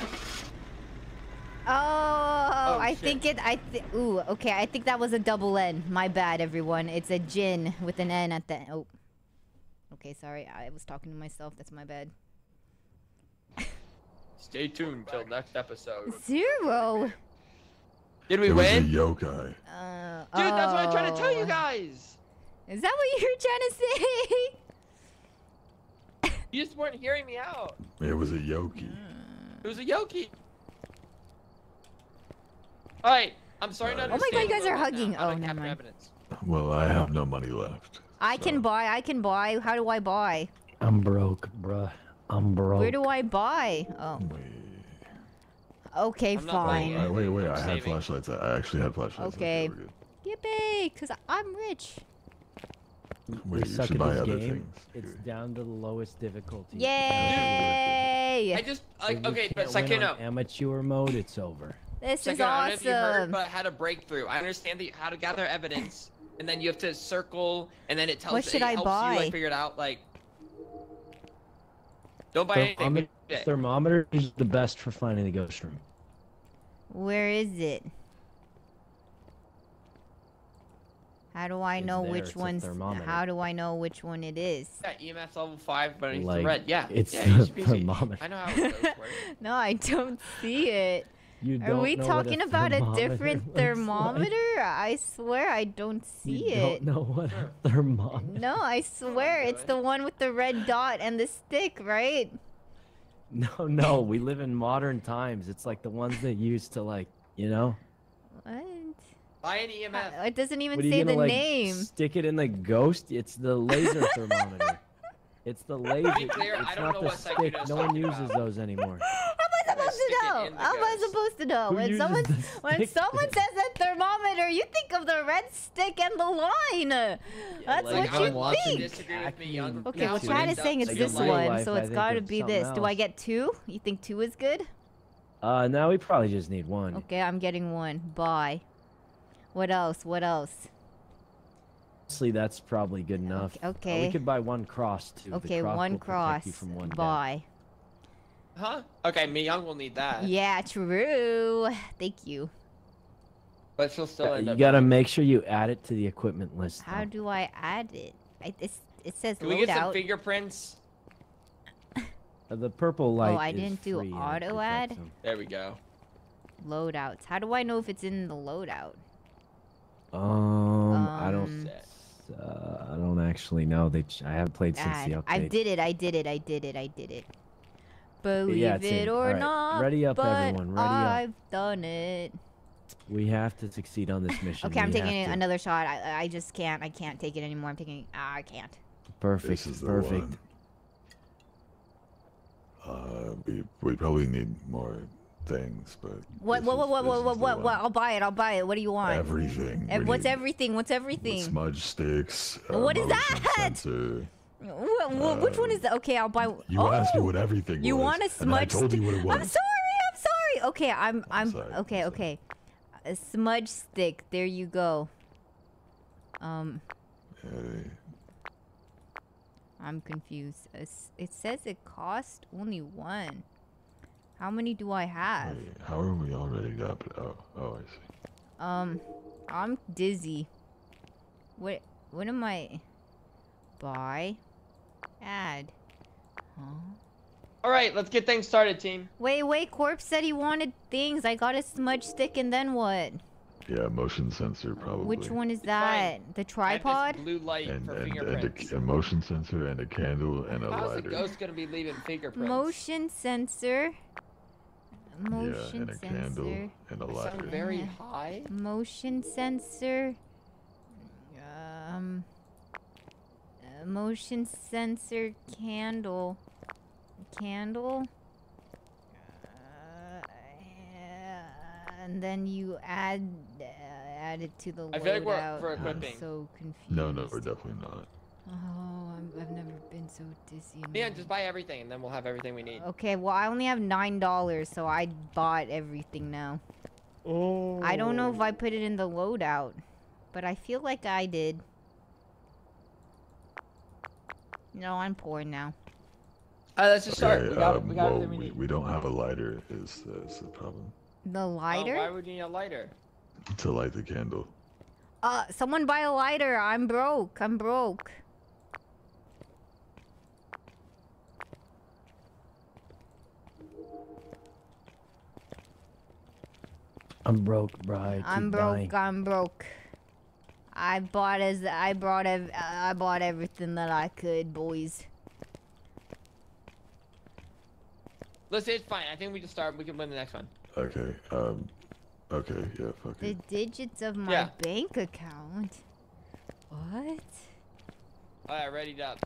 Oh, I shit. think it. I th- ooh. Okay, I think that was a double N. My bad, everyone. It's a gin with an N at the. Oh. Okay, sorry. I was talking to myself. That's my bad. [LAUGHS] Stay tuned till next episode. Zero. Did we It was a win? Uh, Dude, yokai. that's what I'm trying to tell you oh. guys. Is that what you're trying to say? [LAUGHS] You just weren't hearing me out. It was a yoki. It was a Yoki. Alright, I'm starting uh, to Oh my. God, you guys are hugging. now Oh, never capture mind. evidence. Well, I have no money left. I can buy. I can buy. How do I buy? I'm broke, bruh. I'm broke. Where do I buy? Oh. Wait. Okay, I'm not Oh, fine. buying I, wait, wait. I'm I had saving. flashlights. I I actually had flashlights. Okay. we're. Yippee! Cause I'm rich. we Wait, you suck should at buy this other game. things. It's down to the lowest difficulty. Yay! I just like we okay, but can't win Sykkuno. amateur mode, it's over. This is Sykkuno, I don't know if you heard, awesome. but had a breakthrough. I understand the, how to gather evidence, and then you have to circle, and then it tells. What should it I helps buy? You like figure it out. Like, don't buy anything. Thermometer, is the best for finding the ghost room. Where is it? How do I It's know there, which it's one's? How do I know which one it is? Yeah, EMS level five, but it's Like, the red. Yeah, it's yeah, the you should be- thermometer. I know how it works. [LAUGHS] No, I don't see it. You Are don't we know what talking about a [LAUGHS] different looks like? thermometer? I swear I don't see you it. don't know what a thermometer. No, I swear it's the one with the red dot and the stick, right? No, no, [LAUGHS] we live in modern times. It's like the ones they used to like, you know. What? Buy an EMF. Uh, It doesn't even What are you say gonna the like name. stick it in the ghost? It's the laser thermometer. [LAUGHS] It's the [LAUGHS] laser. be clear, it's I don't not know the what stick. No one uses about. those anymore. [LAUGHS] How am I supposed to know? How am I supposed to know? Who when someone when someone [LAUGHS] says a thermometer, you think of the red stick and the line. That's like, what I you would love to think. with me, young. Okay, well, That's Chad what is saying it's this one, life, so it's got to be something this. Do I get two? You think two is good? Uh, no, we probably just need one. Okay, I'm getting one. Bye. What else? What else? Honestly, that's probably good enough. Uh, okay. we could buy one cross too. Okay, cross one cross. You from one death. Bye. Huh? Okay, Miyoung will need that. Yeah, true. Thank you. But she'll still Uh, end you up. gotta buying- make sure you add it to the equipment list. How though. do I add it? I, it's, it says Can we get some fingerprints? [LAUGHS] Uh, the purple light. Oh, I didn't do free and it auto add? There we go. Loadouts. How do I know if it's in the loadout? Um, I Um, don't. Uh, I don't actually know. They. Ch- I haven't played since the update. I did it. I did it. I did it. I did it. Believe yeah, it or Alright, not, ready up, but everyone, ready. I've done it. We have to succeed on this mission. Okay, I'm We taking another shot. I, I just can't. I can't take it anymore. I'm taking. Ah, I can't. Perfect. This is the perfect. one. Uh, we we probably need more things, but What? What? What? is- What? What? is What? What? What? I'll buy it. I'll buy it. What do you want? Everything. And We what's everything? What's everything? Smudge sticks. Uh, What is that? Sensor. Wh- wh- which one is that? Okay, I'll buy. You oh, asked me what everything You was. want a and I smudge? told you what it was. I'm sorry. I'm sorry. Okay, I'm. I'm. sorry, I'm okay. sorry. Okay. A smudge stick. There you go. Um, Hey, I'm confused. It says it cost only one. How many do I have? wait, how are we already up? Oh, oh, I see. Um, I'm dizzy. What? What am I? Buy. Add. Huh? All right, let's get things started, team. Wait, wait. Corpse said he wanted things. I got a smudge stick, and then what? Yeah, motion sensor probably. Which one is fine. that? The I have tripod? blue light And for and, and fingerprints. a, a motion sensor and a candle and a How's the lighter. ghost gonna be leaving fingerprints? Motion sensor. Yeah, Motion and a sensor. candle and a I sound lighter. very Yeah. high. Motion sensor. Um. uh, motion sensor candle. Candle. Uh, and then you add uh, add it to the I feel like we're- loadout. we're I'm equipping. so confused. No, no, we're definitely not. Oh, I'm, I've never been so dizzy. in Yeah, just buy everything and then we'll have everything we need. Okay, well, I only have nine dollars, so I bought everything now. Oh. I don't know if I put it in the loadout, but I feel like I did. No, I'm poor now. Uh, let's just start. Okay, we got, um, we got well, we we, don't have a lighter. Is the, is the problem The Oh, lighter? why would you need a lighter? to light the candle? Uh, someone buy a lighter. I'm broke. I'm broke. I'm broke, bro. I keep I'm broke. dying. I'm broke. I bought as I brought ev- I bought everything that I could, boys. Listen, it's fine. I think we can start. We can win the next one. Okay. Um. Okay. Yeah. Fuck The it. digits of my Yeah. bank account. What? All right, ready up.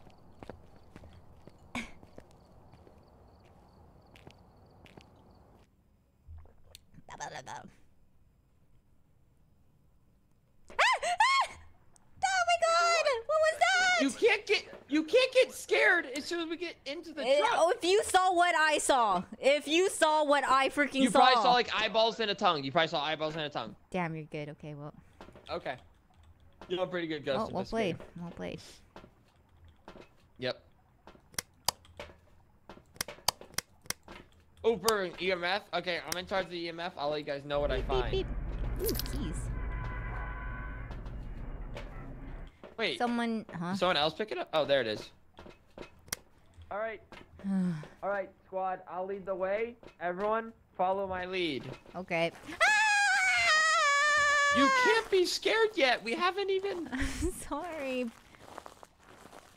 [LAUGHS] Oh my god! What was that? You can't get you can't get scared as soon as we get into the Eh, truck. oh, if you saw what I saw, if you saw what I freaking you saw. You probably saw like eyeballs and a tongue. You probably saw eyeballs and a tongue. Damn, you're good. Okay, well, Okay. You're a pretty good ghost. well, well investigator. played. Well played. Yep. Uber EMF. Okay, I'm in charge of the EMF. I'll let you guys know what I find. beep. Ooh, keys. Wait, Someone, huh? someone else pick it up? Oh, there it is. All right, [SIGHS] all right, squad. I'll lead the way. Everyone, follow my lead. okay. You can't be scared yet. We haven't even. I'm [LAUGHS] sorry.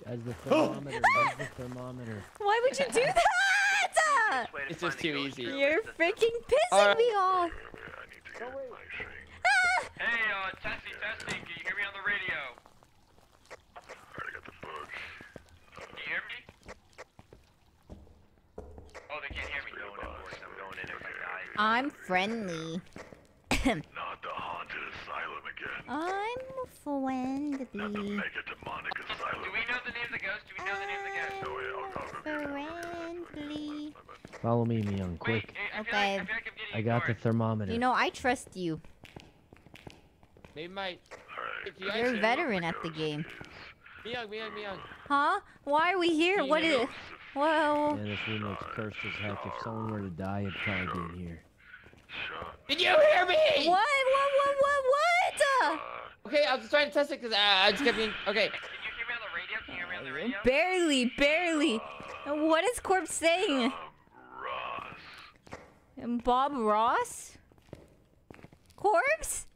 As the [GASPS] thermometer. as the thermometer. Why would you do that? [LAUGHS] It's just too easy. You're freaking pissing Alright. me off. I need to get my shake. Hey, uh, testing, testing. Can you hear me on the radio? Alright, I got the book. Can you hear me? Oh, they can't hear me. Going in, boys. I'm going in if I die. I'm friendly. Not the haunted asylum again. I'm Not the friendly. mega demonic asylum. Do we know the name of the ghost? Do we know the name of the ghost? No, wait, I'll, I'll go get it. Friendly. Follow me, Miyoung, Wait, quick. I, I Okay. like, I like I'm getting I got the thermometer. You know, I trust you. Maybe my. Alright. If you You're a veteran at the game. Miyoung, Miyoung, Miyoung. Huh? Why are we here? Can you What hear is? Well, yeah, this room looks cursed as heck. If someone were to die, it'd probably be in here. Did you hear me? what? What? What? What? What? Uh, okay, I was just trying to test it because I, uh, I just kept being. Okay. Can you hear me on the radio? Can you hear me on the radio? Barely, barely. What is Corpse saying? Uh, Ross. Bob Ross? Corpse?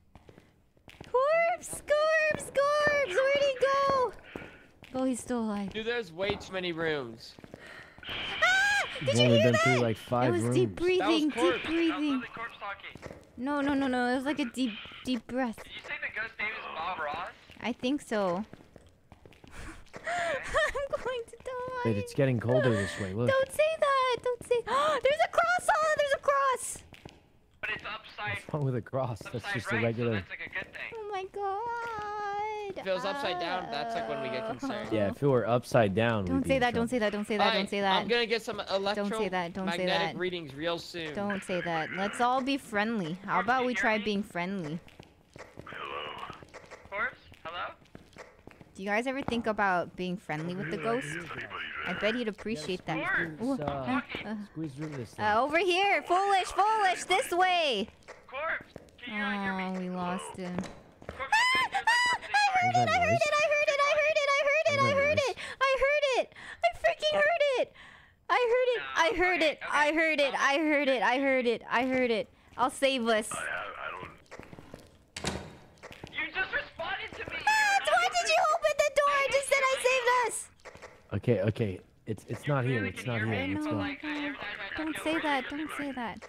Corpse, Corpse, Corpse, where'd he go? Oh, he's still alive. Dude, there's way too many rooms. Ah! Did We've you only hear been through that? like five it was rooms. deep breathing, Corpse. deep That was breathing. literally corpse. No, no, no, no. It was like a deep, deep breath. Did you say the ghost name is Bob Ross? I think so. [LAUGHS] I'm going to die. Wait, it's getting colder this way. Look. Don't say that. Don't say. [GASPS] there's a cross on it. There's a cross. But it's upside, What's wrong with a cross? That's just right, a regular. so that's like a good thing. Oh my god. If it was upside down, that's like when we get Uh, concerned. Yeah, if it were upside down. Don't we'd be say in that. Don't say that. Don't say that. Don't say that. I'm gonna get some electromagnetic say that, don't say that. readings real soon. Don't say that. Let's all be friendly. How about we try being friendly? Hello. Corpse? Hello? Do you guys ever think about being friendly with the ghost? I bet he'd appreciate that. Ooh, Squeeze, uh, uh, uh, squeeze through this uh, over here! Foolish, foolish! This way! Corpse! Can you not hear me? Oh, we lost him. Corpse, Ah, I ah, I heard it! I heard it! I heard it! I heard it! I heard it! I heard it! I heard it! I freaking heard it! I heard it! I heard it! I heard it! I heard it! I heard it! I heard it! I'll save us. I, have, I don't. You just responded to me! Ah, Why did you open the door? I just said I saved us! Okay, okay. It's it's not here. It's not here. I Let's go. Like, every time I talk Don't say that. Don't say that.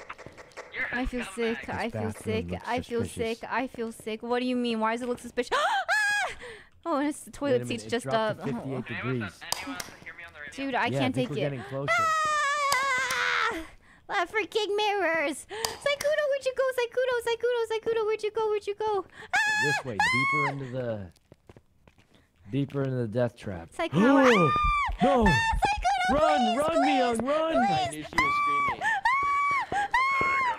You're a I feel sick. I feel sick. I feel sick. I feel sick. What do you mean? Why does it look suspicious? Ah! Oh, and it's the Wait a toilet minute, seat's it just dropped up. to Oh. 58 Anyone degrees. anyone else can hear me on the radio? Dude, I yeah, can't I think take we're it. getting closer. Ah! Uh, freaking mirrors! Sykkuno, where'd you go? Sykkuno, Sykkuno, Sykkuno, where'd you go? Where'd you go? Ah! This way, deeper into the, deeper into the death trap. [GASPS] Sykkuno, Oh, [GASPS] no! Sykkuno, Run, please, run, please, Miyoung, run! I knew she was screaming. Ah,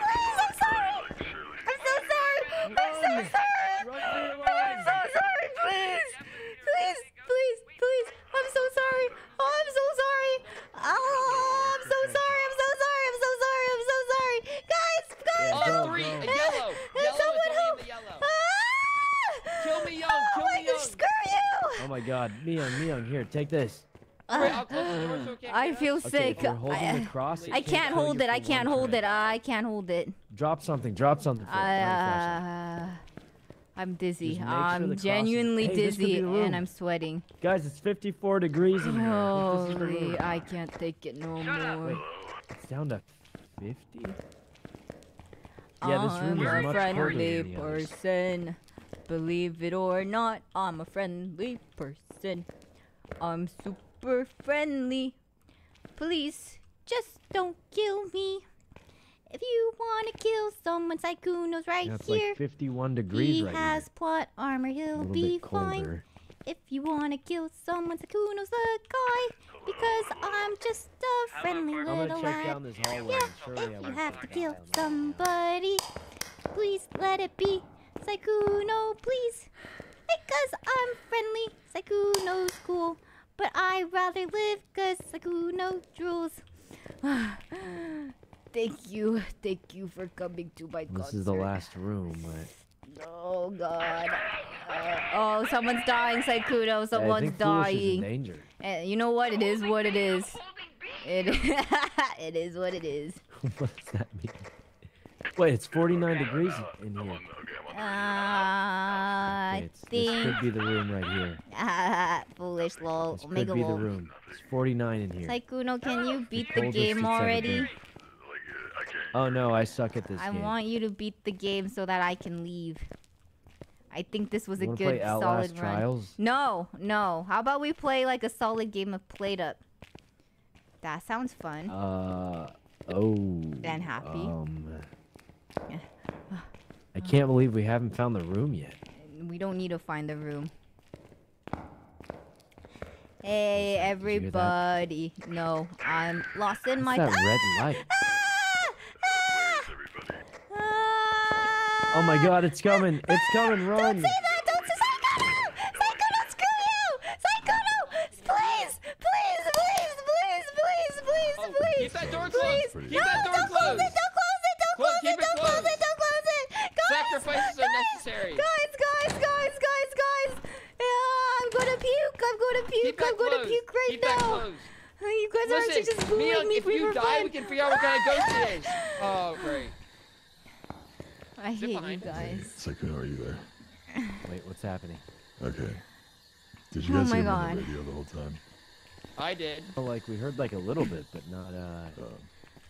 Please, I'm sorry. I'm so sorry. I'm so sorry. Run for your I'm so lives. sorry. Please, please, please, please. I'm so sorry. Oh, I'm so sorry. Oh, I'm so sorry. I'm so sorry. I'm so sorry. I'm so sorry. Guys, guys. Yeah, Oh, go, three, go. a yellow. Yellow, Someone it's only help. in the yellow. Ah! Kill me young, kill Oh, me my- young. Screw you. Oh my God, Miyoung, Miyoung, here, take this. Wait, I'll close the door so I feel. Okay, sick. if you're holding I, cross, I can't kill hold it. I can't hold turn. it. I can't hold it. Drop something, drop something. For it. I, Not a flashlight. uh, I'm dizzy. Sure I'm cross genuinely Hey, this could be dizzy and I'm sweating. Guys, it's 54 degrees in here. I think this is the room. Holy, I can't take it no more. It's down to 50? Yeah, this room I'm is a much colder friendly than the others. person. Believe it or not, I'm a friendly person. I'm super friendly. Please, just don't kill me. If you want to kill someone, Sykkuno's right Yeah, it's here. like 51 degrees he right has here. plot armor, he'll be fine. If you want to kill someone, Sykkuno's the guy. Because I'm just a friendly I'm little check lad. down this hallway. Yeah, and if you have to kill somebody, please let it be Sykkuno, please. Because I'm friendly, Sykkuno's cool. But I'd rather live because Sykkuno rules. [SIGHS] thank you, thank you for coming to my concert. This is the last room. But Oh god. Uh, oh, someone's dying, Sykkuno. Someone's think Foolish is in dying. danger. Uh, you know what? It is what it is. It, [LAUGHS] it is what it is. [LAUGHS] what does that mean? Wait, it's 49 degrees in here. Uh, I Okay, it's, this could be the room right here. [LAUGHS] Ah, foolish lol. This could Omega be the room. It's 49 in here. Sykkuno, can you beat the coldest it's game already? Oh no, I suck at this I game. want you to beat the game so that I can leave. I think this was a You wanna good play Outlast solid run. Trials? No, no. How about we play like a solid game of PlateUp? That sounds fun. Uh oh. Then happy. Um, Yeah. [SIGHS] I can't believe we haven't found the room yet. We don't need to find the room. Hey, that? Did you hear that? everybody. No, I'm lost in my. What's that red Ah! light? Ah! Ah! Oh my god, it's coming! It's coming! Run! Don't say that! Don't say Sykkuno! Sykkuno, screw you! Sykkuno! Please! Please! Please! Please! Please! Please! Oh, Please! keep that door Please! closed. no! Keep that door don't close it! closed. Don't close it! Don't Close- close keep it! it Don't close closed. it! Don't close it! Guys! Sacrifices are guys, necessary. Guys! Guys! Guys! Guys! Guys! Yeah, I'm gonna puke! I'm gonna puke! Keep I'm gonna puke right Keep now! closed. You guys are actually just bullying me if for you for die, fun. we can figure out what kind of ghost it is. [LAUGHS] Oh, great. I hate you behind us? guys. Sykkuno, are you there? Wait, what's happening? Okay. Did you Oh guys my hear me on God. the radio the whole time? I did. Oh, like we heard like a little bit, but not uh.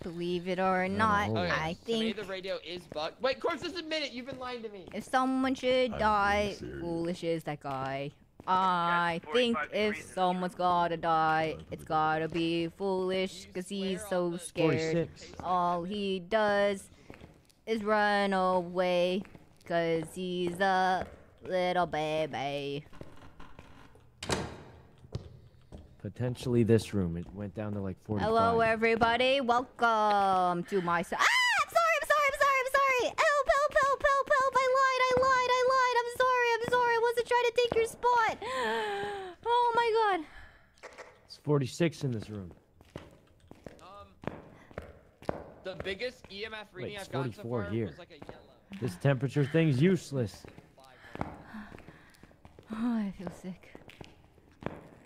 Believe it or not, hold on. Okay. I So maybe think the radio is bugged. Wait, Corpse, just admit it. You've been lying to me. if someone should I'm die, being serious. foolish is that guy. I think if someone's gotta die, it's gotta be foolish, cause he's so scared. 46. All he does is run away, cause he's a little baby. Potentially this room. It went down to like 45. Hello, everybody. Welcome to my. So- ah! I'm sorry. I'm sorry. I'm sorry. I'm sorry. Sorry. I to take your spot. [GASPS] Oh my god. It's 46 in this room. Um, the biggest EMF reading it's I've gotten so 44 far here. was like a yellow. This temperature thing's useless. [SIGHS] Oh, I feel sick.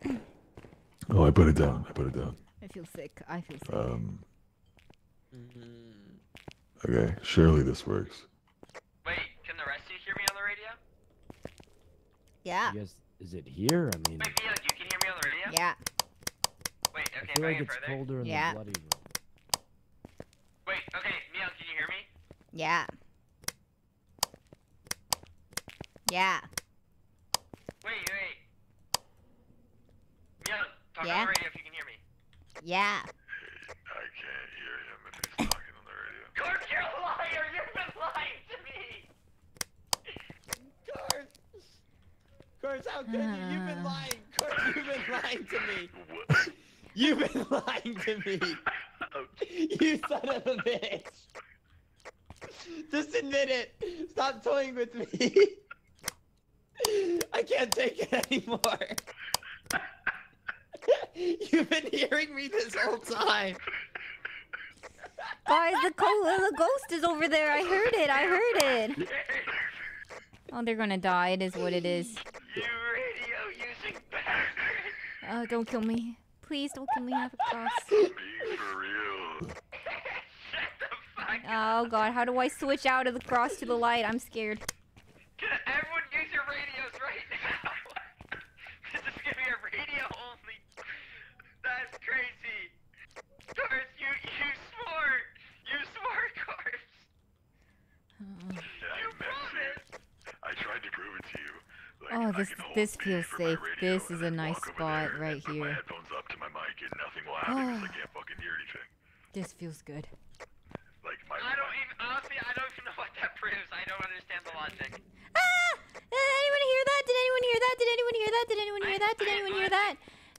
[COUGHS] Oh, I put it down. I put it down. I feel sick. I feel sick. Um. Mm-hmm. Okay. Surely this works. Wait, can the rest of you hear me on the radio? Yeah. You guys, is it here? I mean, Wait, Mia, you can hear me on the radio? Yeah. Wait, I feel like it's further. colder in Yeah. the bloody room. Wait, okay, Mia, can you hear me? Yeah. Yeah. Wait, wait. Mia, talk Yeah? on the radio if you can hear me. Yeah. I can't hear him if he's talking Corpse, how could you? You've been Uh. lying. Corpse, [LAUGHS] you've been lying to me. [LAUGHS] You've been lying to me. [LAUGHS] You son of a bitch. Just admit it. Stop toying with me. I can't take it anymore. You've been hearing me this whole time. Guys, the, co- the ghost is over there. I heard it. I heard it. Oh, they're gonna die. It is what it is. You radio using bastard. Oh, uh, don't kill me. Please don't kill me. I have a cross. For real. [LAUGHS] Shut the fuck up. Oh god, how do I switch out of the cross to the light? I'm scared. Can everyone use your radios right now? this is gonna be a radio only. That's crazy. Corpse, you you smart. You smart, Corpse. Yeah, You I meant promised. to. I tried to prove it to you. Like, Oh, this- this feels safe. This is a nice spot right here. up to my mic and nothing will happen I Oh. can't fucking hear anything. This feels good. Like my. I don't even honestly. I don't even know what that proves. I don't understand the logic. Ah! Did anyone hear that? Did anyone hear that? Did anyone hear that? Did anyone hear that? Did anyone hear that?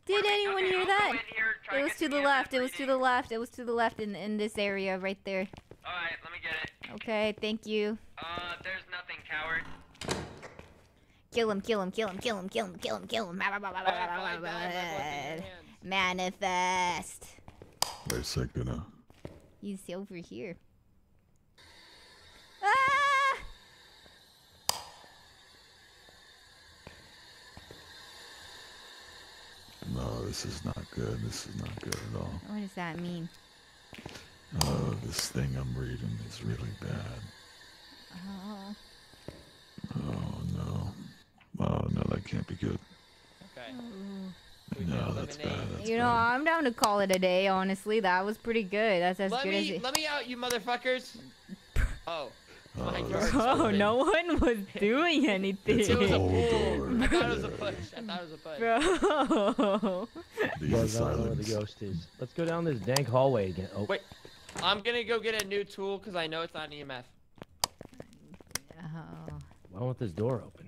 Did anyone hear that? in here, try It was to the left. It was to the left. It was to the left in in this area right there. All right, let me get it. Okay, thank you. Uh, there's nothing, coward. Kill him, kill him, kill him, kill him, kill him, kill him, kill him. Alright, fine, die, my blood in your hands. Manifest. Wait a second now. He's over here. Ah! No, this is not good. This is not good at all. What does that mean? Oh, this thing I'm reading is really bad. Oh no. Oh no, that can't be good. Okay. Ooh. We can No, that's bad. eliminate- That's You know, bad. I'm down to call it a day, honestly. That was pretty good. That's as Let good as me it. let me out, you motherfuckers. [LAUGHS] Oh. Oh, my. Oh, no one was doing anything. It's It was a pull. I thought it was a push. I thought it was a push. Bro. These Well, I where the ghost is. Let's go down this dank hallway again. Oh, Wait. I'm gonna go get a new tool because I know it's not an E EMF. Oh. why won't this door open?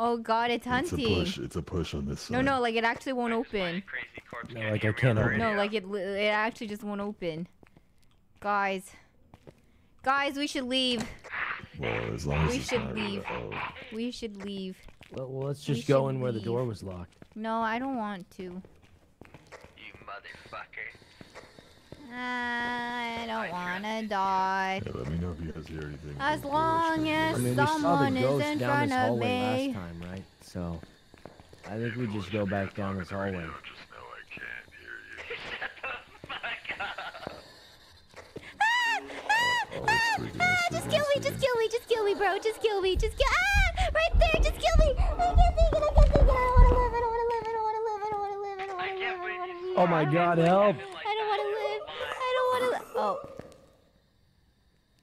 Oh god, it's It's a hunting. push. It's a push on this side. No, no, like it actually won't open. Crazy corpse. No, like, I me can't open it. No, like it, it actually just won't open. Guys. Guys, we should leave. Well, as long as We should leave. We should leave. Well, well let's We just go should in where the door was locked. No, I don't want to. You motherfucker. I don't want to die. yeah, let me know if you guys hear anything. As long as I mean, we saw Someone the is ghost in down front this of hallway me. last time, right? So, I think we just go back down this hallway. Just know I can't hear you. Fuck up. Oh, it's freaking Just kill me, just kill me, just kill me, bro. Just kill me, just kill. Ah! Right there, just kill me. I can't think it, I can't think it. I wanna live, I don't wanna live, I don't wanna live, I don't wanna live, I don't wanna can't live, I don't wanna Oh my god, help! I don't wanna live. I don't wanna live. Oh.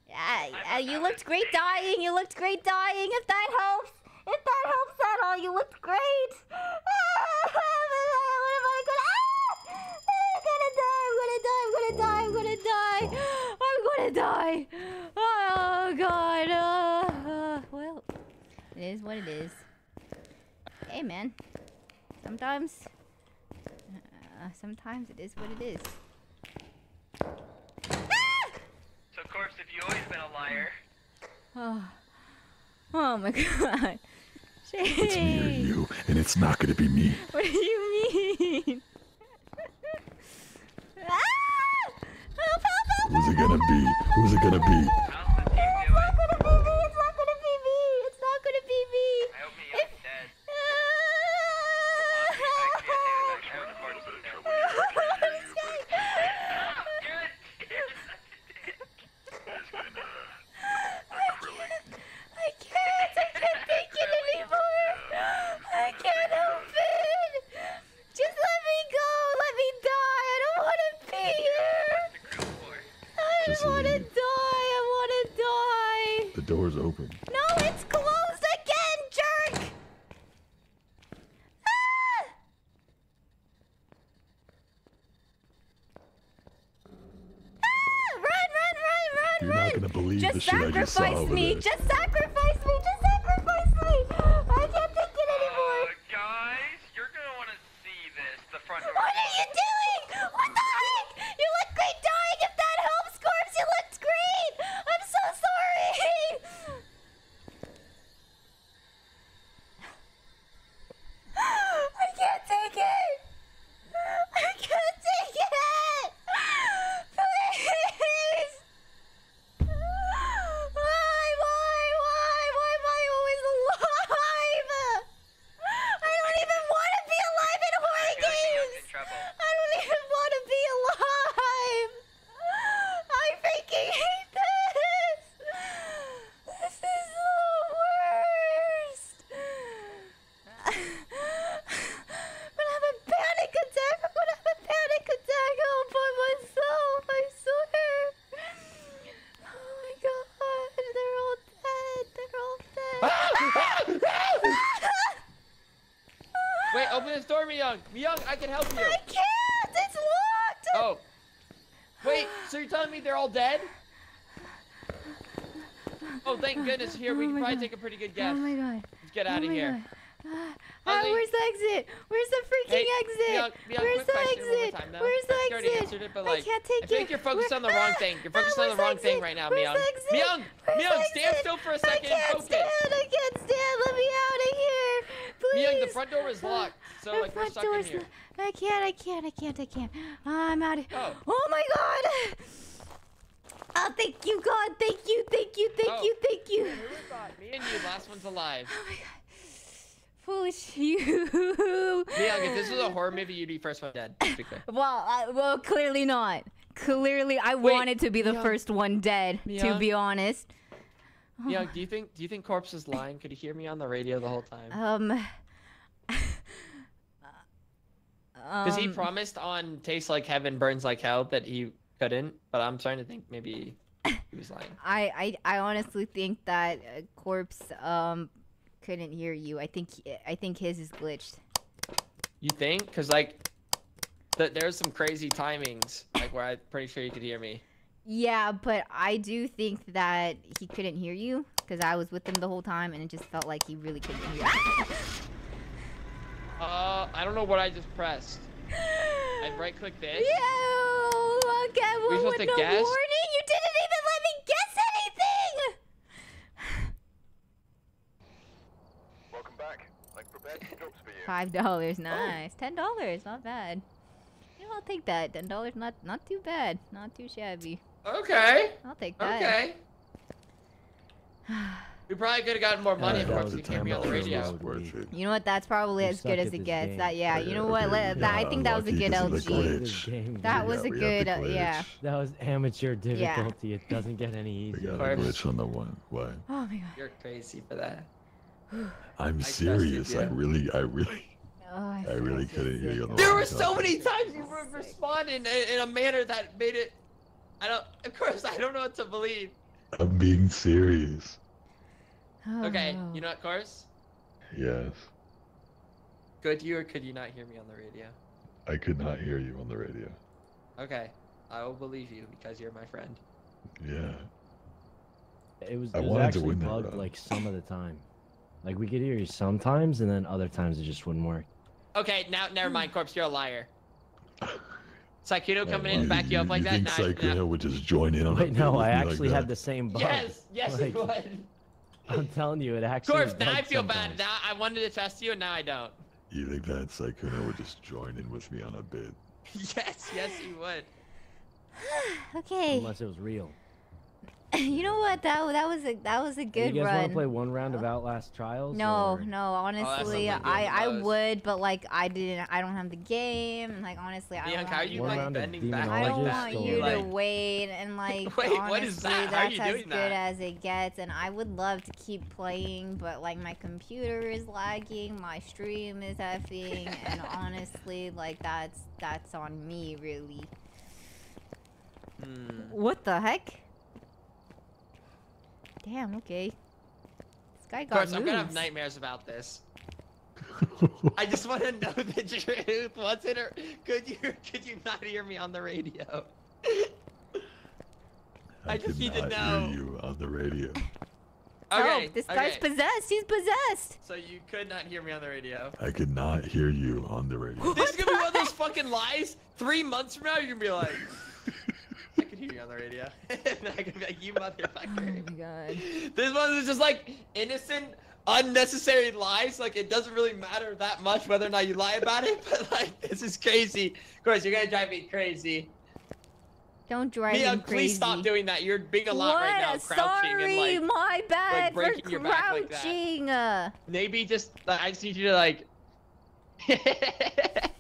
Yeah, you looked great dying. You looked great dying. If that helps, if that helps at all, you looked great. [LAUGHS] What am I gonna? I'm gonna die. I'm gonna die. I'm gonna die. I'm gonna die. I'm gonna die. Oh God. Uh, well, it is what it is. Hey, man. Sometimes, uh, sometimes it is what it is. So, corpse, have you always been a liar? Oh, [SIGHS] oh my god. It's me or you, and it's not gonna be me. what do you mean? ah! Help, help, help, Who's it gonna be? Who's it gonna be? Open. No, it's closed again, jerk. Ah! Ah! Run, run, run, run, You're run. not gonna believe just the shit I just saw sacrifice over me. there. Just sacrifice me. Just sacrifice me. I can't take it Oh, anymore. you doing? What the heck? You look great dying. If that helps, corpse, you looked great. I'm so sorry. I can't take it. I can't take it. Please. Why, why, why, why am I always alive? I don't even want to be alive in horror I feel like Neon's games. in trouble. I don't even want to be alive. I freaking hate this. This is the worst. I'm gonna have a panic attack. I'm gonna have a panic attack all by myself. I swear. Oh my god, they're all dead. They're all dead. Wait, open this door, Myung. Myung, I can help you. I can't. It's locked. Oh. Wait, so you're telling me they're all dead? Oh, thank goodness. Here, we Oh can my probably God. take a pretty good guess. Oh my god. Let's get Oh out of my here. God. Ah, ah, where's the exit? Where's the freaking Hey, exit? Myung, Myung, where's the question one more exit? time. Where's the You already exit? answered it, but, I like, can't take I feel it. like you're focused Where- on the wrong Ah, thing. You're ah, focused on the where's wrong thing right now, Where's Myung. the? Myung, Myung, stand exit? still for a I second. can't Focus. stand. I can't stand. Let me out of here. Please. Myung, the front door is locked. So, The like, we're stuck in here. I can't. I can't. I can't. I can't. I'm out of Oh. Oh my god. Oh, thank you, God. Thank you. Thank you. Thank Oh. you. Thank you. Who would thought? Me and you, last one's alive. Oh my god. Foolish you. Myung, if this was a horror movie, you'd be first one dead. Just be clear. [LAUGHS] Well, uh, well, clearly not. Clearly, I Wait, wanted to be the Myung. first one dead. To be honest. Myung, do you think do you think Corpse is lying? Could he hear me on the radio the whole time? [LAUGHS] Um. [LAUGHS] Because he um, promised on Tastes Like Heaven, Burns Like Hell that he couldn't, but I'm starting to think maybe he was lying. I, I, I honestly think that uh, corpse um couldn't hear you. I think I think his is glitched. You think? Because, like, th- there's some crazy timings, like, where I'm pretty sure you could hear me. Yeah, but I do think that he couldn't hear you because I was with him the whole time, and it just felt like he really couldn't hear. you. Uh, I don't know what I just pressed. I right click this. Yo, okay, well, supposed with to no guess? warning, you didn't even let me guess anything. Welcome back. I've prepared some jobs for you. Five dollars, nice. Ten dollars, not bad. You know, I'll take that. Ten dollars, not not too bad, not too shabby. Okay. I'll take that. Okay. [SIGHS] We probably could have gotten more money if that Corpse was a didn't hear me on the radio. load. worth it. You know what? That's probably You as good as it gets. game. That yeah. You know what? dude, Let, that, I think that was a lucky good 'cause of the LG. glitch. This game, That was Yeah, a we got the good, uh, yeah. That was amateur Yeah. difficulty. It doesn't get any We easier. got a glitch on the one. What? Oh my god. You're crazy for that. I'm serious. I you. really, I really, Oh, I, I really couldn't hear sick. you. There were so many times you would respond in, in a manner that made it. I don't. Of course, I don't know what to believe. I'm being serious. Oh, okay, Oh. you know what, Corpse? Yes, Could you or could you not hear me on the radio? I could not hear you on the radio. Okay, I will believe you because you're my friend. Yeah. It was, I was wanted to actually win that bugged round. like some of the time. Like we could hear you sometimes, and then other times it just wouldn't work. Okay, now never mind, Corpse. You're a liar. [LAUGHS] Sykkuno coming in to back you up like that. think Nah, nah. Would just join in on a Wait, no, I me like actually that? had the same bug. Yes, yes, Like, you would. [LAUGHS] I'm telling you, it actually. Corpse, now I bugged feel bad. Now I wanted to trust you, and now I don't. You think that Sykkuno would just join in with me on a bit? [LAUGHS] yes, yes, he would. [SIGHS] Okay. Unless it was real. [LAUGHS] You know what? That that was a that was a Hey, good you guys want to play one round of Outlast Trials? No, or- no, Oh, honestly, something I I those. would, but like I didn't. I don't have the game. Like honestly, I don't Bianca, are want you you like to. round of bending back? I don't Demonologist want you to wait and [LAUGHS] like Wait, honestly, what is that? That's as good that? as it gets. And I would love to keep playing, but like my computer is lagging, my stream is effing, and [LAUGHS] honestly, like that's that's on me really. Hmm. What the heck? Damn. Okay. This guy Of got course, I'm gonna have nightmares about this. I just want to know [LAUGHS] the truth. What's it? Or could you could you not hear me on the radio? I just could need to not know. Hear you on the radio. Okay, Help! This guy's possessed. He's possessed. So you could not hear me on the radio. I could not hear you on the radio. This is gonna be [LAUGHS] one of those fucking lies. Three months from now, you're gonna be like, I could hear you on the radio. [LAUGHS] and I'm gonna be like, you Oh motherfucker. my god. This one is just like innocent, unnecessary lies. Like it doesn't really matter that much whether or not you lie about it. [LAUGHS] But like, this is crazy. Of course, you're gonna drive me crazy. Don't drive Mia, him please stop doing that. You're being a lot what? right now, crouching Sorry, and like my bad breaking for your back like that. crouching. uh, maybe just like, I just need you to like. [LAUGHS]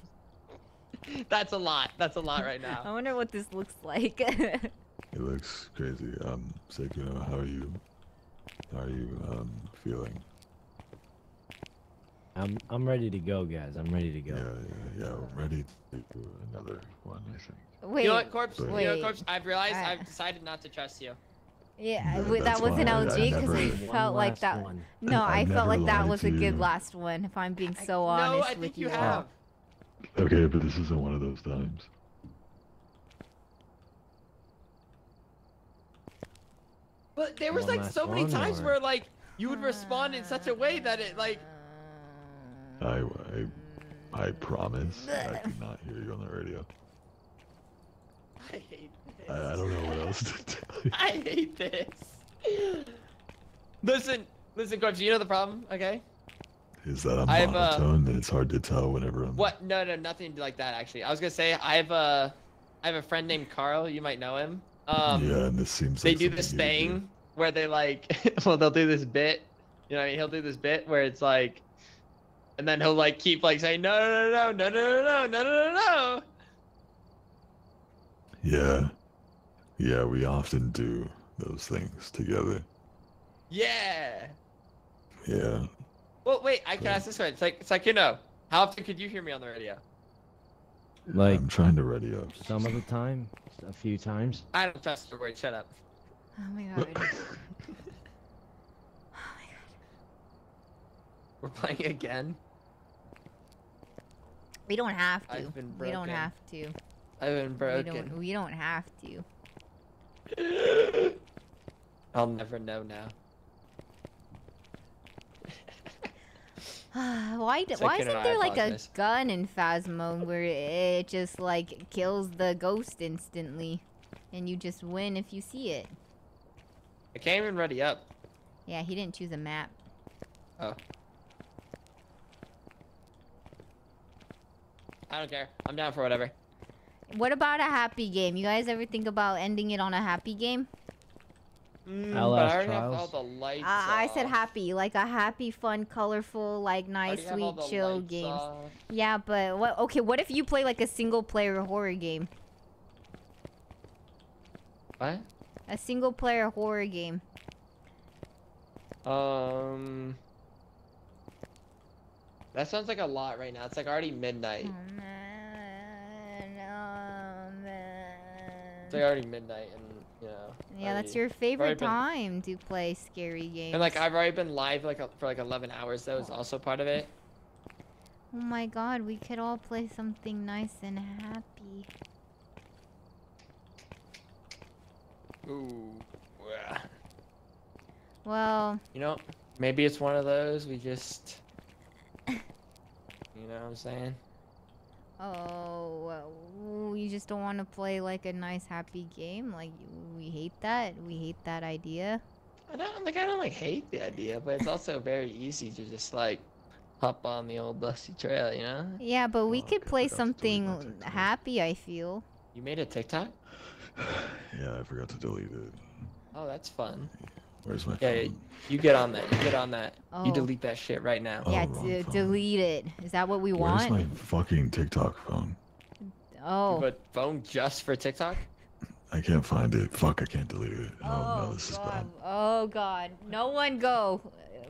[LAUGHS] That's a lot. That's a lot right now. I wonder what this looks like. [LAUGHS] It looks crazy. Um, Sykkuno, how are you? How are you um feeling? I'm I'm ready to go, guys. I'm ready to go. Yeah, yeah, yeah. We're ready to do another one, I think. Wait. you know what, Corpse? You know Wait. what, Corpse? I've realized I- I've decided not to trust you. Yeah, Yeah, that wasn't fine. I- I LG because I never- One felt like that. one. No, I I felt like that was a good last one. If I'm being so I- so no, honest I with think you all. have. Okay, but this isn't one of those times. But there was One like so many times or- where like you would respond in such a way that it like I, I, I promise I [LAUGHS] could not hear you on the radio. I hate this. I, I don't know what else to [LAUGHS] tell you. I hate this. Listen, listen, Corpse. You know the problem, okay? Is that I'm I've, uh, monotone and it's hard to tell whenever I'm. What? No, no, nothing like that. Actually, I was gonna say I have a, I have a friend named Carl. You might know him. Um, yeah, and this seems they like do this something you would thing where they like, well, they'll do this bit. You know, I mean? he'll do this bit where it's like, and then he'll like keep like saying no, no, no, no, no, no, no, no, no, no, no. Yeah. Yeah, we often do those things together. Yeah. Yeah. Well, wait. I can ask this one. It's like, it's like you know, how often could you hear me on the radio? Like I'm trying to radio. some of the time, a few times. I don't trust your word. Shut up. Oh my god. Oh my god. We're playing again. We don't have to. I've been We don't have to. I've been We broken. don't. We don't have to. [LAUGHS] I'll never know now. [SIGHS] why? Why isn't there like a gun in Phasmo where it just like kills the ghost instantly, and you just win if you see it? I can't even ready up. Yeah, he didn't choose a map. Oh. I don't care. I'm down for whatever. What about a happy game? You guys ever think about ending it on a happy game? Mm, LS but I already have all the lights Uh, I said happy, like a happy, fun, colorful, like nice, already have all sweet, chill lights games. off. Yeah, but what? Okay, what if you play like a single player horror game? What? A single player horror game. Um. That sounds like a lot right now. It's like already midnight. Oh man, oh man. It's like already midnight, and you know. Yeah, that's your favorite been- time to play scary games. And like I've already been live like for like 11 hours. That was also part of it. Oh my god, we could all play something nice and happy. Ooh. Well, You know, maybe it's one of those we just. You know what I'm saying? Oh, well, you just don't want to play like a nice happy game? Like, we hate that? We hate that idea? I don't like I don't like hate the idea, but it's also very easy to just like hop on the old dusty trail, you know? Yeah, but we Oh, could play that's totally my something happy, I feel. You made a TikTok? [SIGHS] Yeah, I forgot to delete it. Oh, that's fun. Where's my Yeah, yeah, phone? you get on that. You get on that. You Oh. delete that shit right now. Oh, yeah, d- delete it. Is that what we Where's want? Where's my fucking TikTok phone? Oh. But phone just for TikTok? I can't find it. Fuck, I can't delete it. Oh, no, oh, this is bad. Oh god. No one go.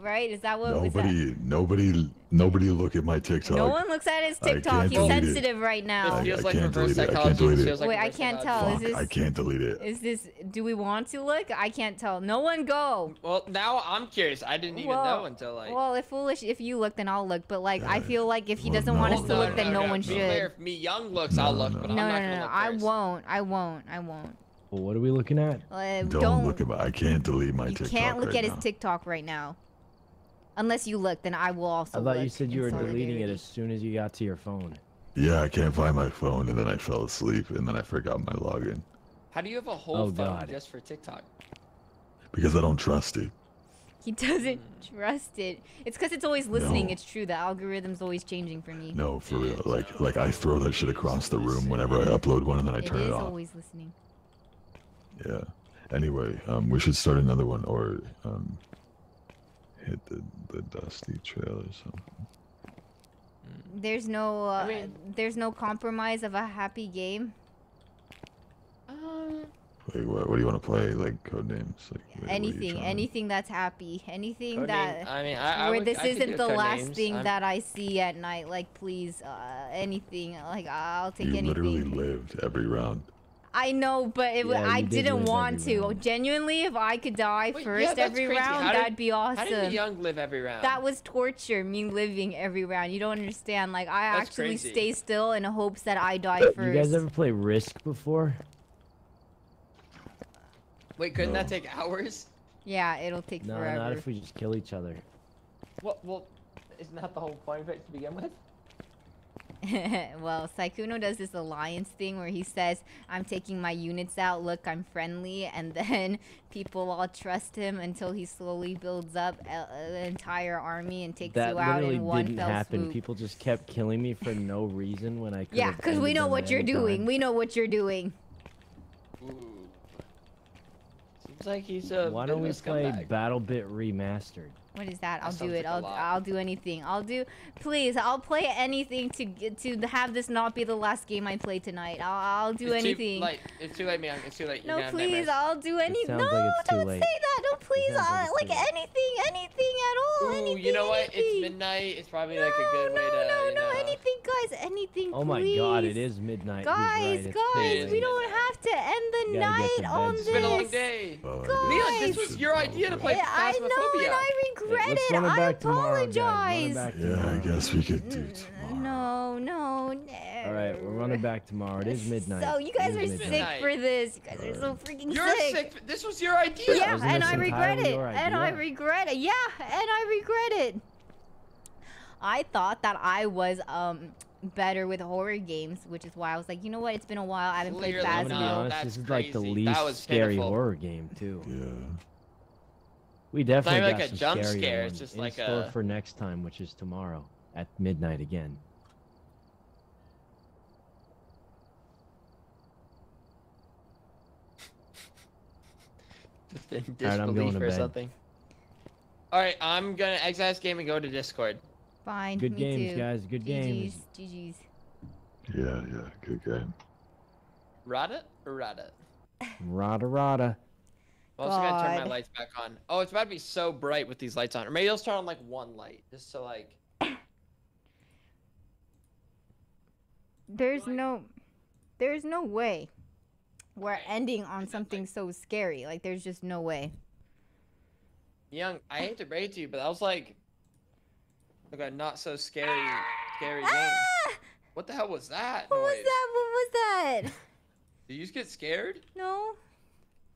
Right? Is that what was that? Nobody, nobody, nobody look at my TikTok. No one looks at his TikTok. He's delete it. sensitive right now. I- feels I like can't reverse delete it. I can't delete This it. like Wait, I can't psychology. tell. Is Fuck, I can't delete it. Is this do we want to look? I can't tell. No one go. Well, now I'm curious. I didn't even Well- know until like. Well, if foolish if you look then I'll look, but like I Uh, feel like if he well, doesn't want no, us to no, look then no, no, one should. be fair, if me young looks, I'll No, look, no. but no, I'm no, not no, gonna look I won't. I won't. I won't. Well, what are we looking at? Uh, Don't, don't, look at my. I can't delete my you TikTok can't look right at his. TikTok right now. Unless you look, then I will also I thought you said you were deleting it as soon as you got to your phone. Yeah, I can't find my phone, and then I fell asleep, and then I forgot my login How do you have a whole Oh, phone God. just for TikTok? because I don't trust it. He doesn't trust it. It's because it's always listening. No. It's true. The algorithm's always changing for me. No, for real. Like, like I throw that shit across the room whenever I upload one, and then I It turn it off. It is always listening. Yeah. Anyway, um, we should start another one or um, hit the the dusty trail or something. There's no, uh, mean- there's no compromise of a happy game. Uh, Like, what, what do you want to play? Like code names? Like, what- what are you anything, anything that's happy, anything Codename- that I mean, I, I where would- this I isn't the last names. thing I'm- that I see at night. Like, please, uh, anything. Like, I'll take You literally lived every round. I know, but it, Yeah, I you did didn't live want to. round. Genuinely, if I could die Wait, first that's every crazy. round, did- that'd be awesome. How did the young live every round? That was torture, me living every round. You don't understand. Like, I That's actually crazy. stay still in hopes that I die first. You guys ever play Risk before? Wait, couldn't that take hours? Yeah, it'll take No, forever. not if we just kill each other. Well, well, isn't that the whole point of it to begin with? [LAUGHS] well, Sykkuno does this alliance thing where he says, I'm taking my units out, look, I'm friendly, and [LAUGHS] then people all trust him until he slowly builds up a- an entire army and takes That you out literally in one didn't fell happen. swoop. People just kept killing me for no reason when I could yeah, because we know what you're doing. time. We know what you're doing. Ooh. Seems like he's a. Why don't we a play scumbag. BattleBit Remastered? What is that? I'll do it. like a I'll. I'll do anything. I'll do. Please, I'll play anything to get to have this not be the last game I play tonight. I'll I'll do It's anything. Too late. It's too late, man. It's too late. You're No, please. I'll do any. sounds No, like don't late. say that. No, please, sounds like uh, like anything, anything at all. Ooh, anything, you know what? It's midnight. It's probably like a good no, way to. no, you no, know... anything, guys, anything. Oh my god, It is midnight. Guys, right. guys, we late. don't have to end the You gotta get night to on this. It's been a long day. Guys. Leon, this was your idea to play Yeah, I know, and I regret Let's it. run I back tomorrow, guys. Run it apologize. back yeah, I guess we could do N- tomorrow. No, no, no. All right, we're running back tomorrow. It is midnight. So you guys are midnight. sick for this. You guys are so freaking sick. You're sick. sick. This was your idea. Yeah, and I regret it. And I regret it. Yeah, and I regret it. I thought that I was um better with horror games, which is why I was like, you know what? It's been a while. I haven't played Clearly I'm gonna be No, that's this is like the crazy. That least scary horror game too. Yeah. We definitely even got like a some jump scarier scare, it's ones just in like store a- for next time, which is tomorrow at midnight again. [LAUGHS] in Alright, I'm going disbelief to or bed. something. All right, I'm gonna exit this game and go to Discord. Fine. Good me games, too. guys. Good games. GG's. GG's. Yeah, yeah, good game. Rada or Rada? Rada rada. I'm also gonna turn my God. lights back on. Oh, it's about to be so bright with these lights on. Or maybe I'll start on like one light, just so like. [COUGHS] There's no, there's no way we're ending on something so scary. Like, there's just no way. Young, I hate to break it to you, but that was like, like a not so scary, scary game. [COUGHS] Ah! What the hell was that? What was noise? that? What was that? [LAUGHS] Did you just get scared? No.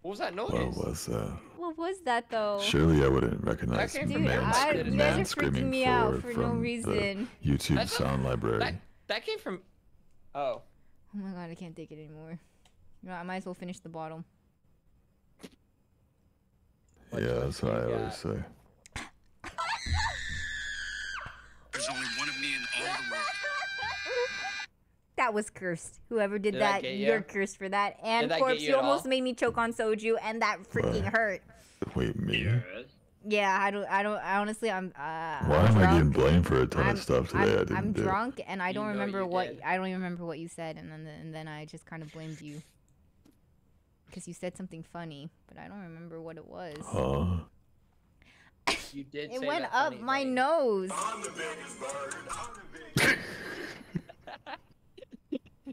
What was that noise? What was that? What was that though? Surely I wouldn't recognize came the from Dude, man, I, screaming- you man guys are freaking screaming me out for no from the reason. YouTube That's not- sound library. That that came from. Oh, Oh my god, I can't take it anymore. You know, I might as well finish the bottle. What yeah, that's what I always got? say. That was cursed. Whoever did, Did that that, get you're cursed for that. And that get corpse, you you at all? almost made me choke on soju, and that freaking What? hurt. Wait, me? Yeah, I don't, I don't, I honestly, I'm. Uh, Why I'm am I getting blamed for a ton I'm, of stuff today I'm, I didn't I'm do? drunk, and I don't know remember what did. I don't even remember what you said, and then and then I just kind of blamed you because you said something funny, but I don't remember what it was. Huh? you did. It say went that up funny my thing. nose. [LAUGHS]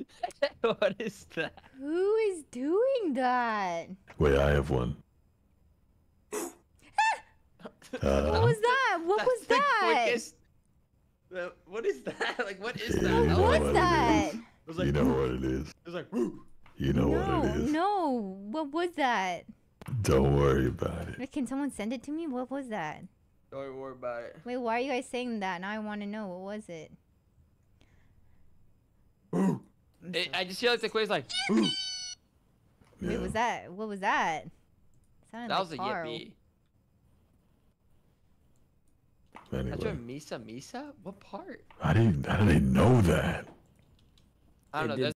[LAUGHS] what is that? Who is doing that? Wait, I have one. [LAUGHS] What Uh, was that? What was the that? quickest- the- what is that? [LAUGHS] Like, what is that? Yeah, That you know was- What's what it. It was like, you know what it is. It was like, woo. You know no, what it is. no. What was that? Don't worry about it. Wait, Can someone send it to me? What was that? Don't worry about it. Wait, why are you guys saying that? Now I want to know. What was it? It, I just feel like the quiz like Wait, Yeah. was that? What was that? Sounded that like was a Carl. yippee. That's Anyway, your Misa Misa? What part? how do you, how do they know that? I don't They know. did There's